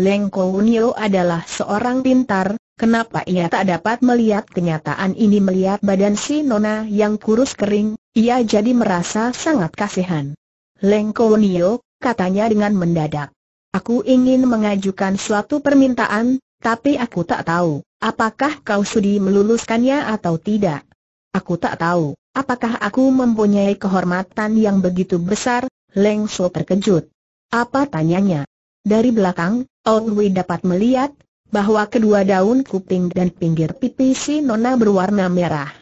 Leng Nio adalah seorang pintar, Kenapa ia tak dapat melihat kenyataan ini melihat badan si Nona yang kurus kering, ia jadi merasa sangat kasihan. Lengko Nio, katanya dengan mendadak. Aku ingin mengajukan suatu permintaan, tapi aku tak tahu, apakah kau sudi meluluskannya atau tidak. Aku tak tahu, apakah aku mempunyai kehormatan yang begitu besar, Leng So terkejut. Apa tanyanya? Dari belakang, Owi dapat melihat, bahwa kedua daun kuping dan pinggir pipi si Nona berwarna merah.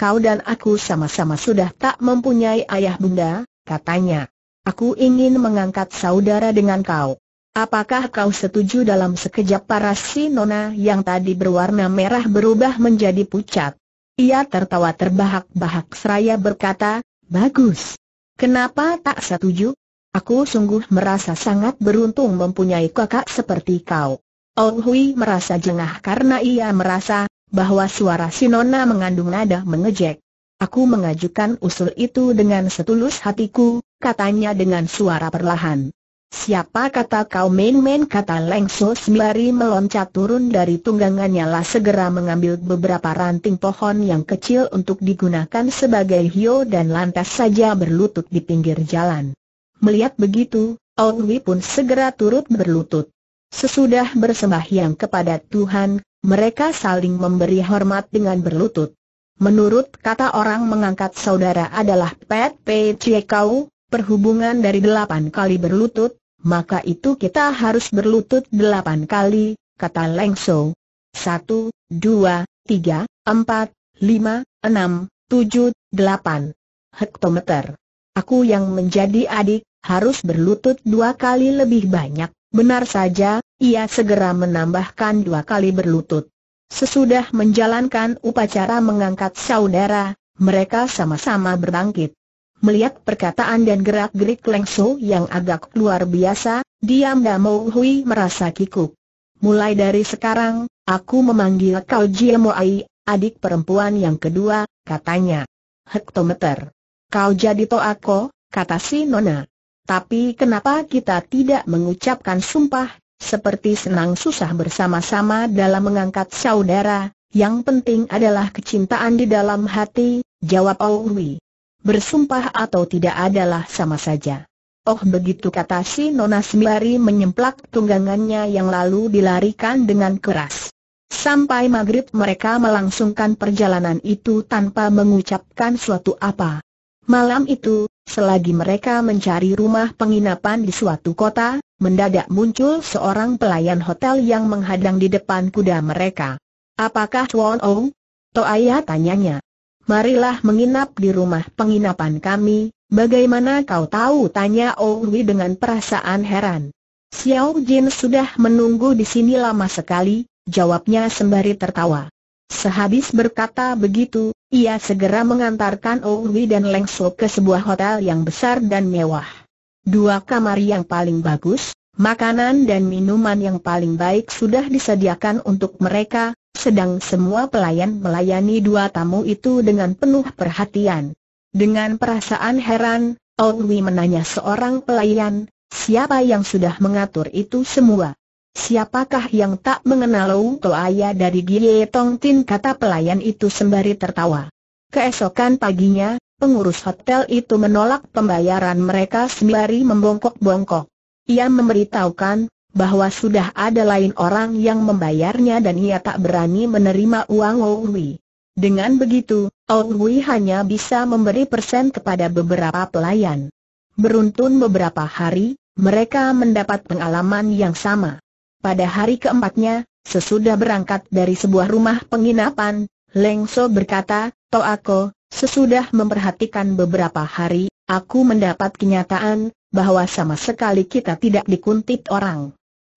Kau dan aku sama-sama sudah tak mempunyai ayah bunda, katanya. Aku ingin mengangkat saudara dengan kau. Apakah kau setuju dalam sekejap para si Nona yang tadi berwarna merah berubah menjadi pucat? Ia tertawa terbahak-bahak seraya berkata, bagus. Kenapa tak setuju? Aku sungguh merasa sangat beruntung mempunyai kakak seperti kau. Ong Hui merasa jengah karena ia merasa bahwa suara si Nona mengandung nada mengejek. Aku mengajukan usul itu dengan setulus hatiku, katanya dengan suara perlahan. Siapa kata kau main-main kata Lengso sembari meloncat turun dari tunggangannya lah segera mengambil beberapa ranting pohon yang kecil untuk digunakan sebagai hio dan lantas saja berlutut di pinggir jalan. Melihat begitu, Ong Wi pun segera turut berlutut. Sesudah bersembahyang kepada Tuhan, mereka saling memberi hormat dengan berlutut. Menurut kata orang mengangkat saudara adalah Pet Pei Kau, perhubungan dari delapan kali berlutut, maka itu kita harus berlutut delapan kali, kata Leng Shou. Satu, dua, tiga, empat, lima, enam, tujuh, delapan hektometer. Aku yang menjadi adik, harus berlutut dua kali lebih banyak. Benar saja, ia segera menambahkan dua kali berlutut. Sesudah menjalankan upacara mengangkat saudara, mereka sama-sama berbangkit. Melihat perkataan dan gerak-gerik Lengso yang agak luar biasa, diam Damo Hui merasa kikuk. Mulai dari sekarang, aku memanggil kau Ai, adik perempuan yang kedua, katanya. Hektometer. Kau jadi Toako, kata si Nona. Tapi kenapa kita tidak mengucapkan sumpah, seperti senang susah bersama-sama dalam mengangkat saudara, yang penting adalah kecintaan di dalam hati, jawab Owi. Bersumpah atau tidak adalah sama saja. Oh begitu kata si Nona sembari menyemplak tunggangannya yang lalu dilarikan dengan keras. Sampai maghrib mereka melangsungkan perjalanan itu tanpa mengucapkan suatu apa. Malam itu, selagi mereka mencari rumah penginapan di suatu kota, mendadak muncul seorang pelayan hotel yang menghadang di depan kuda mereka. Apakah Chuan Ou? Toaya tanyanya. Marilah menginap di rumah penginapan kami, bagaimana kau tahu? Tanya Owi dengan perasaan heran. Xiao Jin sudah menunggu di sini lama sekali, jawabnya sembari tertawa. Sehabis berkata begitu, ia segera mengantarkan Owi dan Lengso ke sebuah hotel yang besar dan mewah. Dua kamar yang paling bagus, makanan dan minuman yang paling baik sudah disediakan untuk mereka, sedang semua pelayan melayani dua tamu itu dengan penuh perhatian. Dengan perasaan heran, Owi menanya seorang pelayan, siapa yang sudah mengatur itu semua? Siapakah yang tak mengenal Wu Toaya dari Gie Tong Tin kata pelayan itu sembari tertawa. Keesokan paginya, pengurus hotel itu menolak pembayaran mereka sembari membongkok-bongkok. Ia memberitahukan, bahwa sudah ada lain orang yang membayarnya dan ia tak berani menerima uang Owi. Dengan begitu, Owi hanya bisa memberi persen kepada beberapa pelayan. Beruntun beberapa hari, mereka mendapat pengalaman yang sama. Pada hari keempatnya, sesudah berangkat dari sebuah rumah penginapan, Leng So berkata, Toako, sesudah memperhatikan beberapa hari, aku mendapat kenyataan, bahwa sama sekali kita tidak dikuntit orang.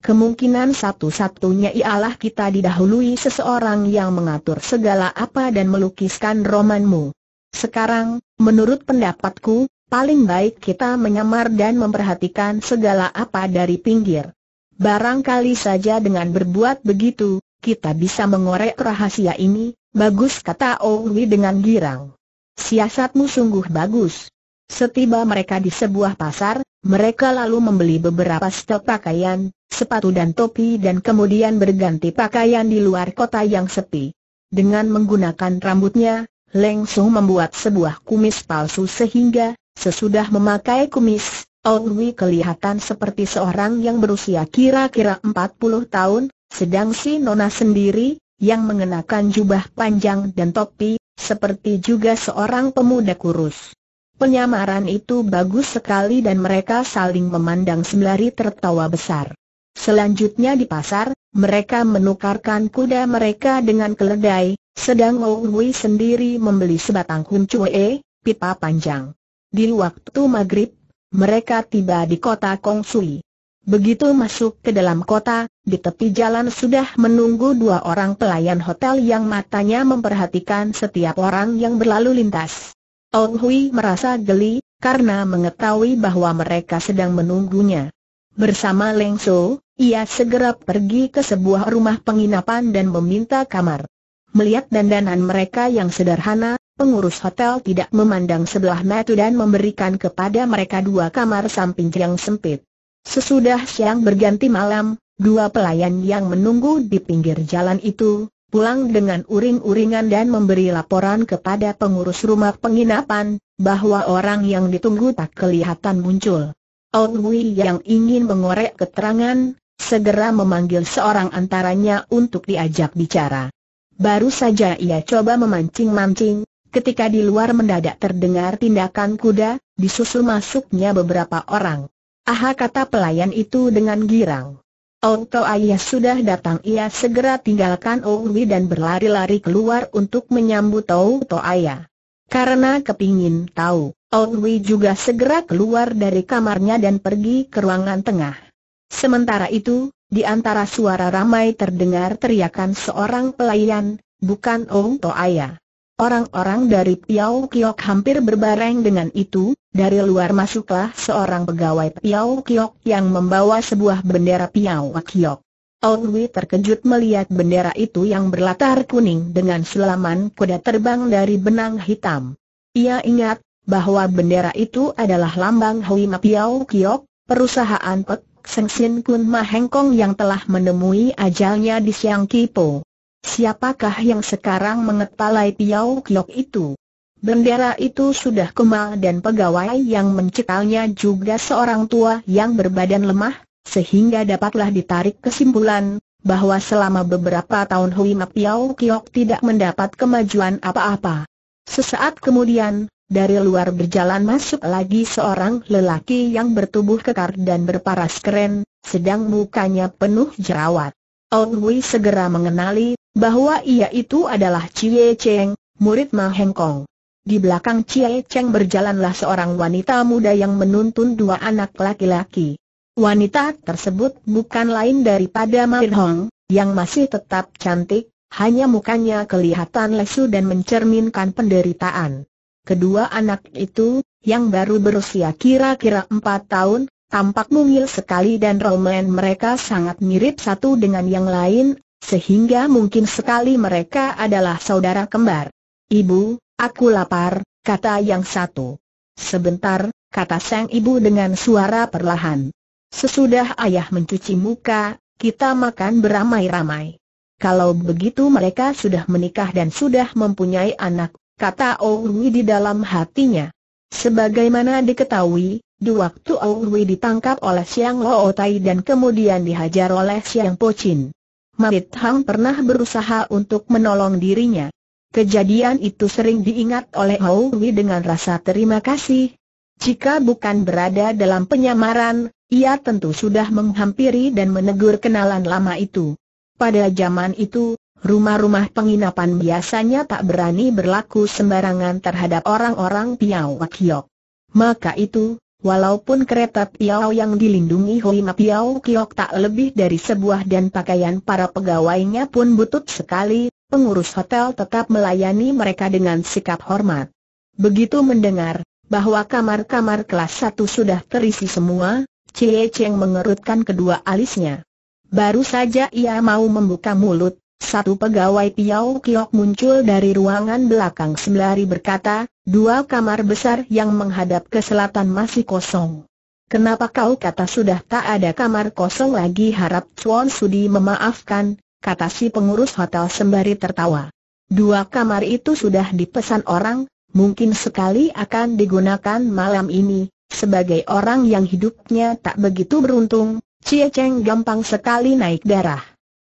Kemungkinan satu-satunya ialah kita didahului seseorang yang mengatur segala apa dan melukiskan romanmu. Sekarang, menurut pendapatku, paling baik kita menyamar dan memperhatikan segala apa dari pinggir. Barangkali saja dengan berbuat begitu, kita bisa mengorek rahasia ini, bagus kata Owi dengan girang. Siasatmu sungguh bagus. Setiba mereka di sebuah pasar, mereka lalu membeli beberapa stok pakaian, sepatu dan topi dan kemudian berganti pakaian di luar kota yang sepi. Dengan menggunakan rambutnya, Leng Sung membuat sebuah kumis palsu sehingga, sesudah memakai kumis, Owi kelihatan seperti seorang yang berusia kira-kira 40 tahun, sedang si Nona sendiri, yang mengenakan jubah panjang dan topi, seperti juga seorang pemuda kurus. Penyamaran itu bagus sekali dan mereka saling memandang sembari tertawa besar. Selanjutnya di pasar, mereka menukarkan kuda mereka dengan keledai, sedang Owi sendiri membeli sebatang kuncue, pipa panjang. Di waktu maghrib, mereka tiba di kota Kongsui. Begitu masuk ke dalam kota, di tepi jalan sudah menunggu dua orang pelayan hotel yang matanya memperhatikan setiap orang yang berlalu lintas. Ong Hui merasa geli, karena mengetahui bahwa mereka sedang menunggunya. Bersama Leng So, ia segera pergi ke sebuah rumah penginapan dan meminta kamar. Melihat dandanan mereka yang sederhana, pengurus hotel tidak memandang sebelah mata dan memberikan kepada mereka dua kamar samping yang sempit. Sesudah siang berganti malam, dua pelayan yang menunggu di pinggir jalan itu, pulang dengan uring-uringan dan memberi laporan kepada pengurus rumah penginapan, bahwa orang yang ditunggu tak kelihatan muncul. Ong Wei yang ingin mengorek keterangan, segera memanggil seorang antaranya untuk diajak bicara. Baru saja ia coba memancing-mancing, ketika di luar mendadak terdengar tindakan kuda, disusul masuknya beberapa orang. Aha kata pelayan itu dengan girang. Oh To Ayah sudah datang ia segera tinggalkan Owi dan berlari-lari keluar untuk menyambut Oh To Ayah. Karena kepingin tahu, Owi juga segera keluar dari kamarnya dan pergi ke ruangan tengah. Sementara itu, di antara suara ramai terdengar teriakan seorang pelayan, bukan Ong Toaya. Orang-orang dari Piao Kiok hampir berbareng dengan itu, dari luar masuklah seorang pegawai Piao Kiok yang membawa sebuah bendera Piao Kiok. Ong Wei terkejut melihat bendera itu yang berlatar kuning dengan sulaman kuda terbang dari benang hitam. Ia ingat bahwa bendera itu adalah lambang Hui Ma Piao Kiok, perusahaan Pek Seng Sin Kun Ma Heng Kong yang telah menemui ajalnya di Siang Kipo. Siapakah yang sekarang mengepalai Piao Kiok itu? Bendera itu sudah kemal dan pegawai yang mencekalnya juga seorang tua yang berbadan lemah, sehingga dapatlah ditarik kesimpulan, bahwa selama beberapa tahun Hui Ma Piao Kiok tidak mendapat kemajuan apa-apa. Sesaat kemudian, dari luar berjalan masuk lagi seorang lelaki yang bertubuh kekar dan berparas keren, sedang mukanya penuh jerawat. Ong Wei segera mengenali, bahwa ia itu adalah Chie Cheng, murid Ma Heng Kong. Di belakang Chie Cheng berjalanlah seorang wanita muda yang menuntun dua anak laki-laki. Wanita tersebut bukan lain daripada Ma Hong, yang masih tetap cantik, hanya mukanya kelihatan lesu dan mencerminkan penderitaan. Kedua anak itu, yang baru berusia kira-kira empat tahun, tampak mungil sekali dan roman mereka sangat mirip satu dengan yang lain, sehingga mungkin sekali mereka adalah saudara kembar. Ibu, aku lapar, kata yang satu. Sebentar, kata sang ibu dengan suara perlahan. Sesudah ayah mencuci muka, kita makan beramai-ramai. Kalau begitu mereka sudah menikah dan sudah mempunyai anak, kata Owi di dalam hatinya. Sebagaimana diketahui, di waktu Owi ditangkap oleh Siang Lo Tai dan kemudian dihajar oleh Siang Pochin. Marit Hang pernah berusaha untuk menolong dirinya. Kejadian itu sering diingat oleh Owi dengan rasa terima kasih. Jika bukan berada dalam penyamaran, ia tentu sudah menghampiri dan menegur kenalan lama itu. Pada zaman itu, Rumah-rumah penginapan biasanya tak berani berlaku sembarangan terhadap orang-orang Piao Kiok. Maka itu, walaupun kereta Piao yang dilindungi Hoima Piao Kiok tak lebih dari sebuah dan pakaian para pegawainya pun butut sekali, pengurus hotel tetap melayani mereka dengan sikap hormat. Begitu mendengar, bahwa kamar-kamar kelas satu sudah terisi semua, Cie Cheng mengerutkan kedua alisnya. Baru saja ia mau membuka mulut, satu pegawai Piao Kiok muncul dari ruangan belakang sembari berkata, dua kamar besar yang menghadap ke selatan masih kosong. Kenapa kau kata sudah tak ada kamar kosong lagi harap Chuan Sudi memaafkan, kata si pengurus hotel sembari tertawa. Dua kamar itu sudah dipesan orang, mungkin sekali akan digunakan malam ini, sebagai orang yang hidupnya tak begitu beruntung, Cie Cheng gampang sekali naik darah.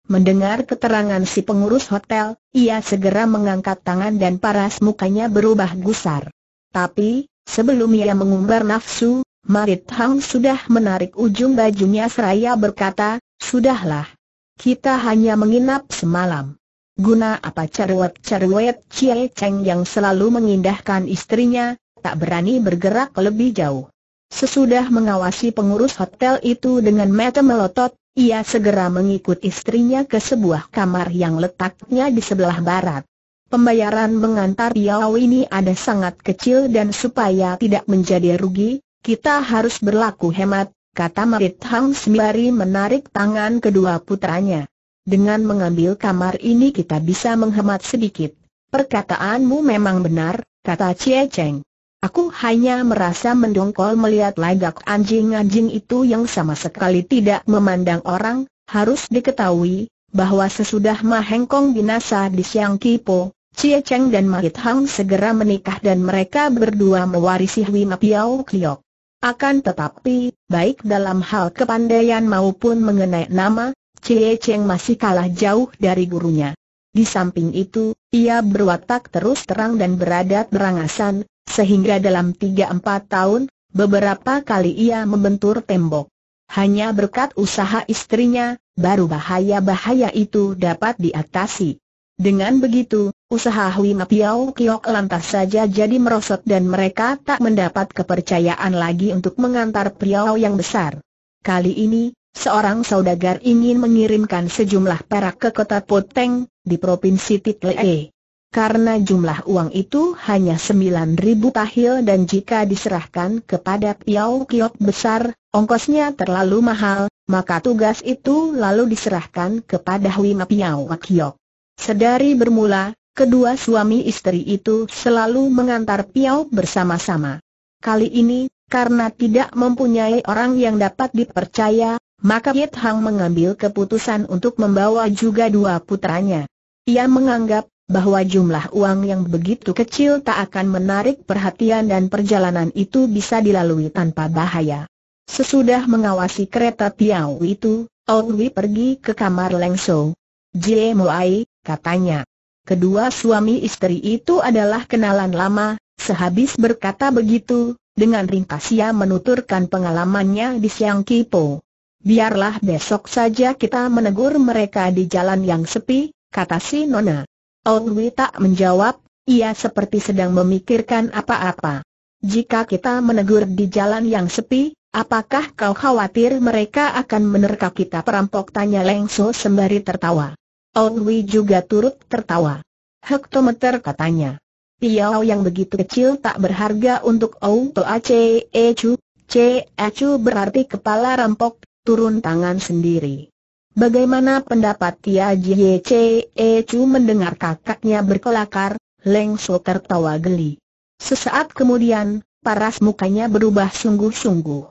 Mendengar keterangan si pengurus hotel, ia segera mengangkat tangan dan paras mukanya berubah gusar. Tapi, sebelum ia mengumbar nafsu, Marit Hang sudah menarik ujung bajunya seraya berkata, Sudahlah. Kita hanya menginap semalam. Guna apa cerewet-cerewet Cie Cheng yang selalu mengindahkan istrinya, tak berani bergerak lebih jauh. Sesudah mengawasi pengurus hotel itu dengan mata melotot, ia segera mengikut istrinya ke sebuah kamar yang letaknya di sebelah barat. pembayaran mengantar Piau ini ada sangat kecil dan supaya tidak menjadi rugi, kita harus berlaku hemat, kata Marit Hang sembari menarik tangan kedua putranya. Dengan mengambil kamar ini kita bisa menghemat sedikit. Perkataanmu memang benar, kata Cie Cheng. Aku hanya merasa mendongkol melihat lagak anjing-anjing itu yang sama sekali tidak memandang orang, harus diketahui, bahwa sesudah Mahengkong binasa di Siang Kipo, Cie Cheng dan Mahit Hang segera menikah dan mereka berdua mewarisi Hui Piao Kliok. Akan tetapi, baik dalam hal kepandaian maupun mengenai nama, Cie Cheng masih kalah jauh dari gurunya. Di samping itu, ia berwatak terus terang dan beradat berangasan, sehingga dalam tiga empat tahun, beberapa kali ia membentur tembok. Hanya berkat usaha istrinya, baru bahaya-bahaya itu dapat diatasi. Dengan begitu, usaha Hui Mapiao Kiok lantas saja jadi merosot dan mereka tak mendapat kepercayaan lagi untuk mengantar Priau yang besar. Kali ini, seorang saudagar ingin mengirimkan sejumlah perak ke kota Poteng, di Provinsi Titlee. Karena jumlah uang itu hanya 9.000 tahil dan jika diserahkan kepada Piao Kiok besar, ongkosnya terlalu mahal, maka tugas itu lalu diserahkan kepada Wima Piao Kiok. Sedari bermula, kedua suami istri itu selalu mengantar Piao bersama-sama. Kali ini, karena tidak mempunyai orang yang dapat dipercaya, maka Yit Hang mengambil keputusan untuk membawa juga dua putranya. Ia menganggap bahwa jumlah uang yang begitu kecil tak akan menarik perhatian dan perjalanan itu bisa dilalui tanpa bahaya. Sesudah mengawasi kereta Piau itu, Owi pergi ke kamar Leng So. Jie Moai, katanya. Kedua suami istri itu adalah kenalan lama, sehabis berkata begitu, dengan ringkas ia menuturkan pengalamannya di Siang Kipo. Biarlah besok saja kita menegur mereka di jalan yang sepi, kata si Nona. Owi tak menjawab, ia seperti sedang memikirkan apa-apa. Jika kita menegur di jalan yang sepi, apakah kau khawatir mereka akan menerka kita perampok? Tanya Lengso sembari tertawa. Owi juga turut tertawa. Hektometer katanya. Piau yang begitu kecil tak berharga untuk Ou Toa C E Chu. C E Chu berarti kepala rampok, turun tangan sendiri. Bagaimana pendapat Tia Jie Chu mendengar kakaknya berkelakar, Leng tertawa geli. Sesaat kemudian, paras mukanya berubah sungguh-sungguh.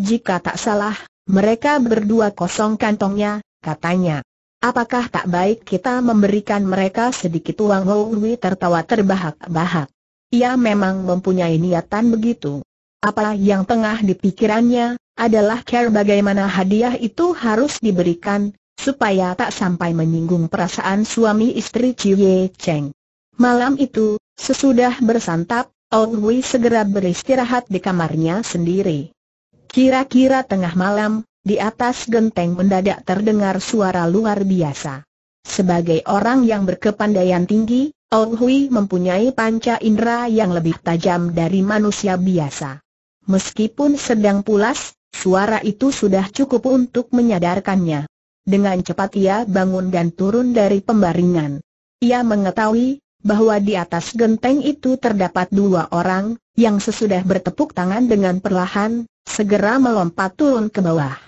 Jika tak salah, mereka berdua kosong kantongnya, katanya. Apakah tak baik kita memberikan mereka sedikit uang Howi tertawa terbahak-bahak. Ia memang mempunyai niatan begitu. Apa yang tengah dipikirannya, adalah care bagaimana hadiah itu harus diberikan, supaya tak sampai menyinggung perasaan suami istri Cie Cheng. Malam itu, sesudah bersantap, Ong Hui segera beristirahat di kamarnya sendiri. Kira-kira tengah malam, di atas genteng mendadak terdengar suara luar biasa. Sebagai orang yang berkepandaian tinggi, Ong Hui mempunyai panca indera yang lebih tajam dari manusia biasa. Meskipun sedang pulas, Suara itu sudah cukup untuk menyadarkannya. Dengan cepat ia bangun dan turun dari pembaringan. Ia mengetahui bahwa di atas genteng itu terdapat dua orang, yang sesudah bertepuk tangan dengan perlahan, segera melompat turun ke bawah.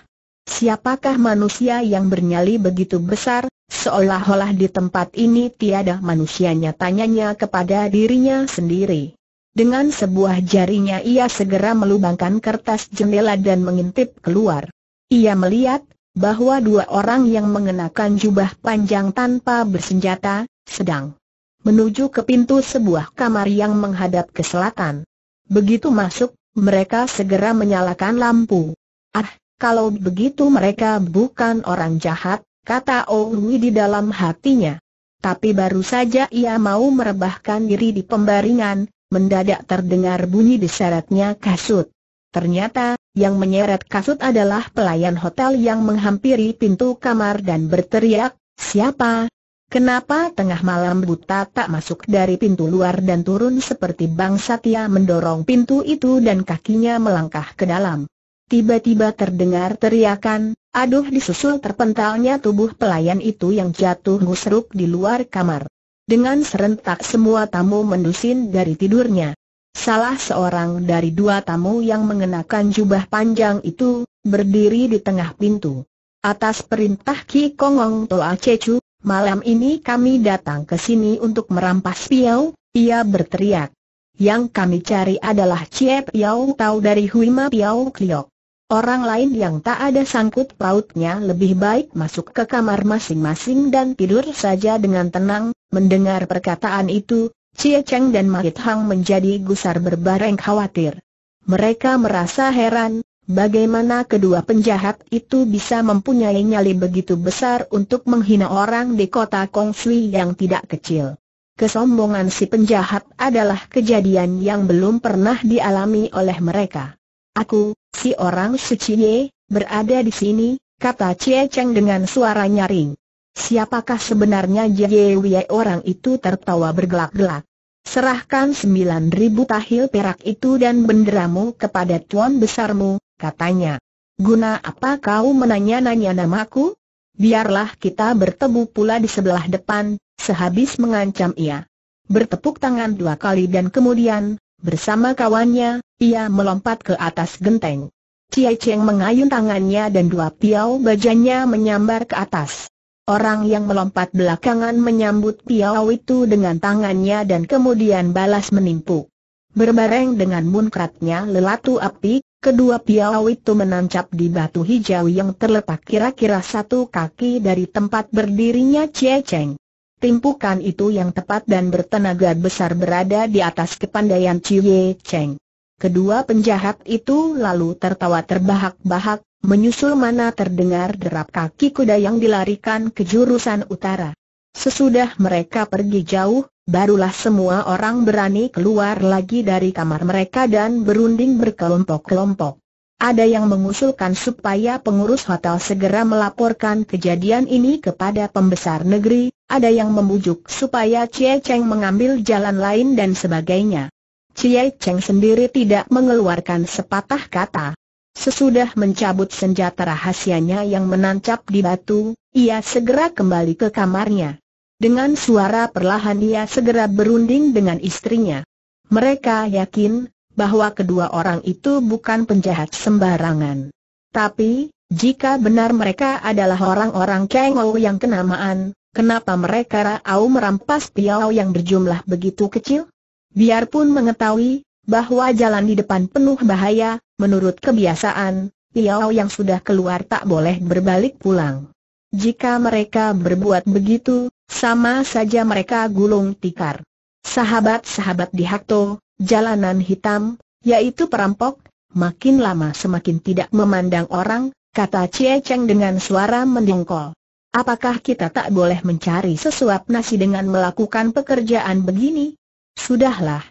Siapakah manusia yang bernyali begitu besar, seolah-olah di tempat ini tiada manusianya tanyanya kepada dirinya sendiri. Dengan sebuah jarinya ia segera melubangkan kertas jendela dan mengintip keluar. Ia melihat bahwa dua orang yang mengenakan jubah panjang tanpa bersenjata, sedang menuju ke pintu sebuah kamar yang menghadap ke selatan. Begitu masuk, mereka segera menyalakan lampu. Ah, kalau begitu mereka bukan orang jahat, kata Owi di dalam hatinya. Tapi baru saja ia mau merebahkan diri di pembaringan, mendadak terdengar bunyi diseretnya kasut. Ternyata, yang menyeret kasut adalah pelayan hotel yang menghampiri pintu kamar dan berteriak, siapa? Kenapa tengah malam buta tak masuk dari pintu luar dan turun seperti Bang Satya mendorong pintu itu dan kakinya melangkah ke dalam. Tiba-tiba terdengar teriakan, aduh disusul terpentalnya tubuh pelayan itu yang jatuh musruk di luar kamar. Dengan serentak semua tamu mendusin dari tidurnya. Salah seorang dari dua tamu yang mengenakan jubah panjang itu, berdiri di tengah pintu. Atas perintah Ki Kongong Toa Cecu, malam ini kami datang ke sini untuk merampas Piau, ia berteriak. Yang kami cari adalah Cie Piau Tau dari Huima Piau Kliok. Orang lain yang tak ada sangkut pautnya lebih baik masuk ke kamar masing-masing dan tidur saja dengan tenang, mendengar perkataan itu, Cie Cheng dan Mahit Hang menjadi gusar berbareng khawatir. Mereka merasa heran, bagaimana kedua penjahat itu bisa mempunyai nyali begitu besar untuk menghina orang di kota Kong Sui yang tidak kecil. Kesombongan si penjahat adalah kejadian yang belum pernah dialami oleh mereka. Aku, si orang suci Ye, berada di sini, kata Cie Cheng dengan suara nyaring. Siapakah sebenarnya Ye Wei orang itu tertawa bergelak-gelak. Serahkan sembilan ribu tahil perak itu dan benderamu kepada tuan besarmu, katanya. Guna apa kau menanya-nanya namaku? Biarlah kita bertemu pula di sebelah depan, sehabis mengancam ia. Bertepuk tangan dua kali dan kemudian, Bersama kawannya, ia melompat ke atas genteng. Cie Cheng mengayun tangannya dan dua piau bajanya menyambar ke atas. Orang yang melompat belakangan menyambut piau itu dengan tangannya dan kemudian balas menimpuk. Berbareng dengan munkratnya lelatu api, kedua piau itu menancap di batu hijau yang terletak kira-kira satu kaki dari tempat berdirinya Cie Cheng. Timpukan itu yang tepat dan bertenaga besar berada di atas kepandaian Cie Cheng. Kedua penjahat itu lalu tertawa terbahak-bahak, menyusul mana terdengar derap kaki kuda yang dilarikan ke jurusan utara. Sesudah mereka pergi jauh, barulah semua orang berani keluar lagi dari kamar mereka dan berunding berkelompok-kelompok. Ada yang mengusulkan supaya pengurus hotel segera melaporkan kejadian ini kepada pembesar negeri, ada yang membujuk supaya Cie Cheng mengambil jalan lain dan sebagainya. Cie Cheng sendiri tidak mengeluarkan sepatah kata. Sesudah mencabut senjata rahasianya yang menancap di batu, ia segera kembali ke kamarnya. Dengan suara perlahan ia segera berunding dengan istrinya. Mereka yakin, bahwa kedua orang itu bukan penjahat sembarangan. Tapi, jika benar mereka adalah orang-orang Kengou yang kenamaan, kenapa mereka rau merampas piau yang berjumlah begitu kecil? Biarpun mengetahui bahwa jalan di depan penuh bahaya, menurut kebiasaan, piau yang sudah keluar tak boleh berbalik pulang. Jika mereka berbuat begitu, sama saja mereka gulung tikar. Sahabat-sahabat di Hakto, jalanan hitam, yaitu perampok, makin lama semakin tidak memandang orang, kata Cie Cheng dengan suara mendengkol. Apakah kita tak boleh mencari sesuap nasi dengan melakukan pekerjaan begini? Sudahlah.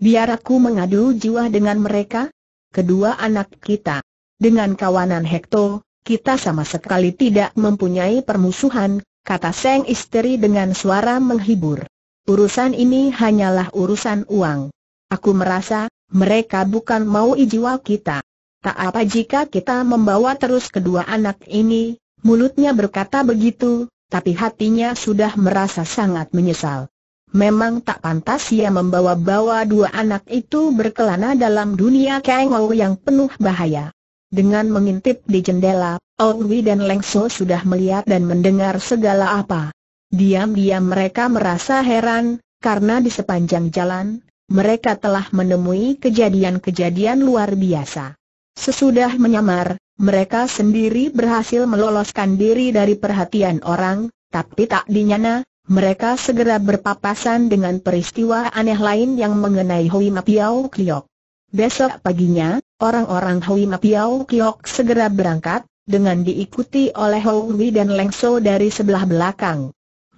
Biar aku mengadu jiwa dengan mereka. Kedua anak kita. Dengan kawanan Hekto, kita sama sekali tidak mempunyai permusuhan, kata Seng istri dengan suara menghibur. Urusan ini hanyalah urusan uang. Aku merasa, mereka bukan mau jiwa kita. Tak apa jika kita membawa terus kedua anak ini, mulutnya berkata begitu, tapi hatinya sudah merasa sangat menyesal. Memang tak pantas ia membawa-bawa dua anak itu berkelana dalam dunia kengou yang penuh bahaya. Dengan mengintip di jendela, Ongwi dan Lengso sudah melihat dan mendengar segala apa. Diam-diam mereka merasa heran, karena di sepanjang jalan, mereka telah menemui kejadian-kejadian luar biasa. Sesudah menyamar, mereka sendiri berhasil meloloskan diri dari perhatian orang, tapi tak dinyana, mereka segera berpapasan dengan peristiwa aneh lain yang mengenai Hui Mapiao Kliok. Besok paginya, orang-orang Hui Mapiao Kliok segera berangkat, dengan diikuti oleh Hui dan Lengso dari sebelah belakang.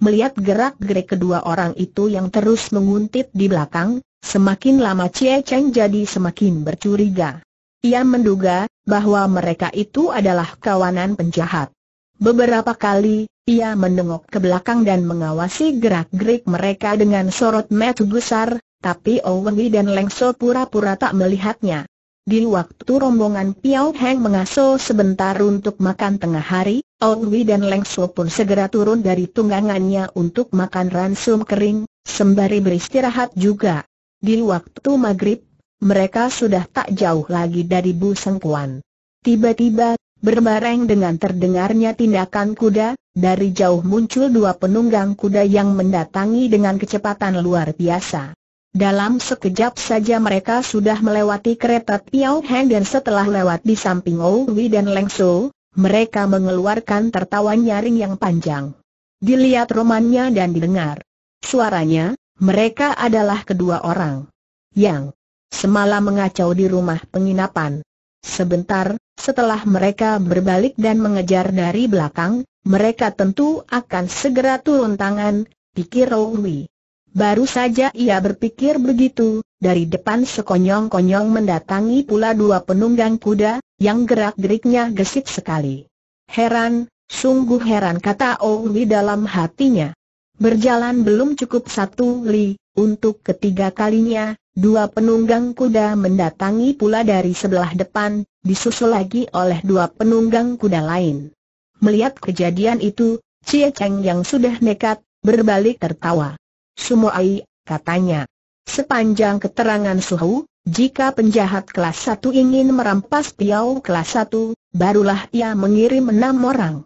Melihat gerak-gerik kedua orang itu yang terus menguntit di belakang, Semakin lama Cie Cheng jadi semakin bercuriga. Ia menduga bahwa mereka itu adalah kawanan penjahat. Beberapa kali, ia menengok ke belakang dan mengawasi gerak-gerik mereka dengan sorot mata besar, tapi Owengi dan Lengso pura-pura tak melihatnya. Di waktu rombongan Piao Heng mengasuh sebentar untuk makan tengah hari, Ong Wei dan Leng Su pun segera turun dari tunggangannya untuk makan ransum kering, sembari beristirahat juga. Di waktu maghrib, mereka sudah tak jauh lagi dari Bu Sengkuan. Tiba-tiba, berbareng dengan terdengarnya tindakan kuda, dari jauh muncul dua penunggang kuda yang mendatangi dengan kecepatan luar biasa. Dalam sekejap saja mereka sudah melewati kereta Piao Heng dan setelah lewat di samping Owi dan Leng So, mereka mengeluarkan tertawa nyaring yang panjang. Dilihat romannya dan didengar. Suaranya, mereka adalah kedua orang yang semalam mengacau di rumah penginapan. Sebentar, setelah mereka berbalik dan mengejar dari belakang, mereka tentu akan segera turun tangan, pikir Owi. Baru saja ia berpikir begitu, dari depan sekonyong-konyong mendatangi pula dua penunggang kuda, yang gerak-geriknya gesit sekali. Heran, sungguh heran kata Owi dalam hatinya. Berjalan belum cukup satu li, untuk ketiga kalinya, dua penunggang kuda mendatangi pula dari sebelah depan, disusul lagi oleh dua penunggang kuda lain. Melihat kejadian itu, Cie Cheng yang sudah nekat, berbalik tertawa. Sumoai, katanya. Sepanjang keterangan Suhu, jika penjahat kelas 1 ingin merampas piau kelas 1, barulah ia mengirim enam orang.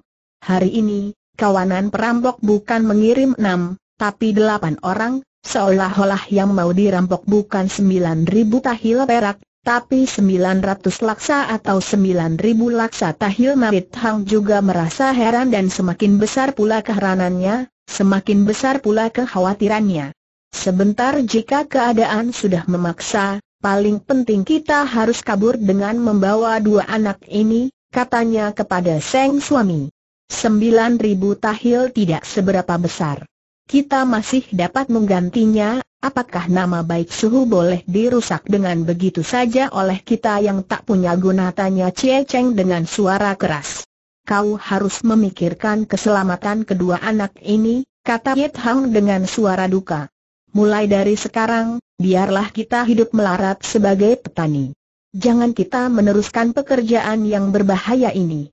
Hari ini, kawanan perampok bukan mengirim enam, tapi delapan orang, seolah-olah yang mau dirampok bukan sembilan ribu tahil perak, tapi sembilan ratus laksa atau sembilan ribu laksa tahil Marit Hang juga merasa heran dan semakin besar pula keheranannya, Semakin besar pula kekhawatirannya. Sebentar jika keadaan sudah memaksa, paling penting kita harus kabur dengan membawa dua anak ini, katanya kepada Seng suami. Sembilan ribu tahil tidak seberapa besar. Kita masih dapat menggantinya, apakah nama baik suhu boleh dirusak dengan begitu saja oleh kita yang tak punya guna tanya Cie Cheng dengan suara keras kau harus memikirkan keselamatan kedua anak ini, kata Yit Hang dengan suara duka. Mulai dari sekarang, biarlah kita hidup melarat sebagai petani. Jangan kita meneruskan pekerjaan yang berbahaya ini.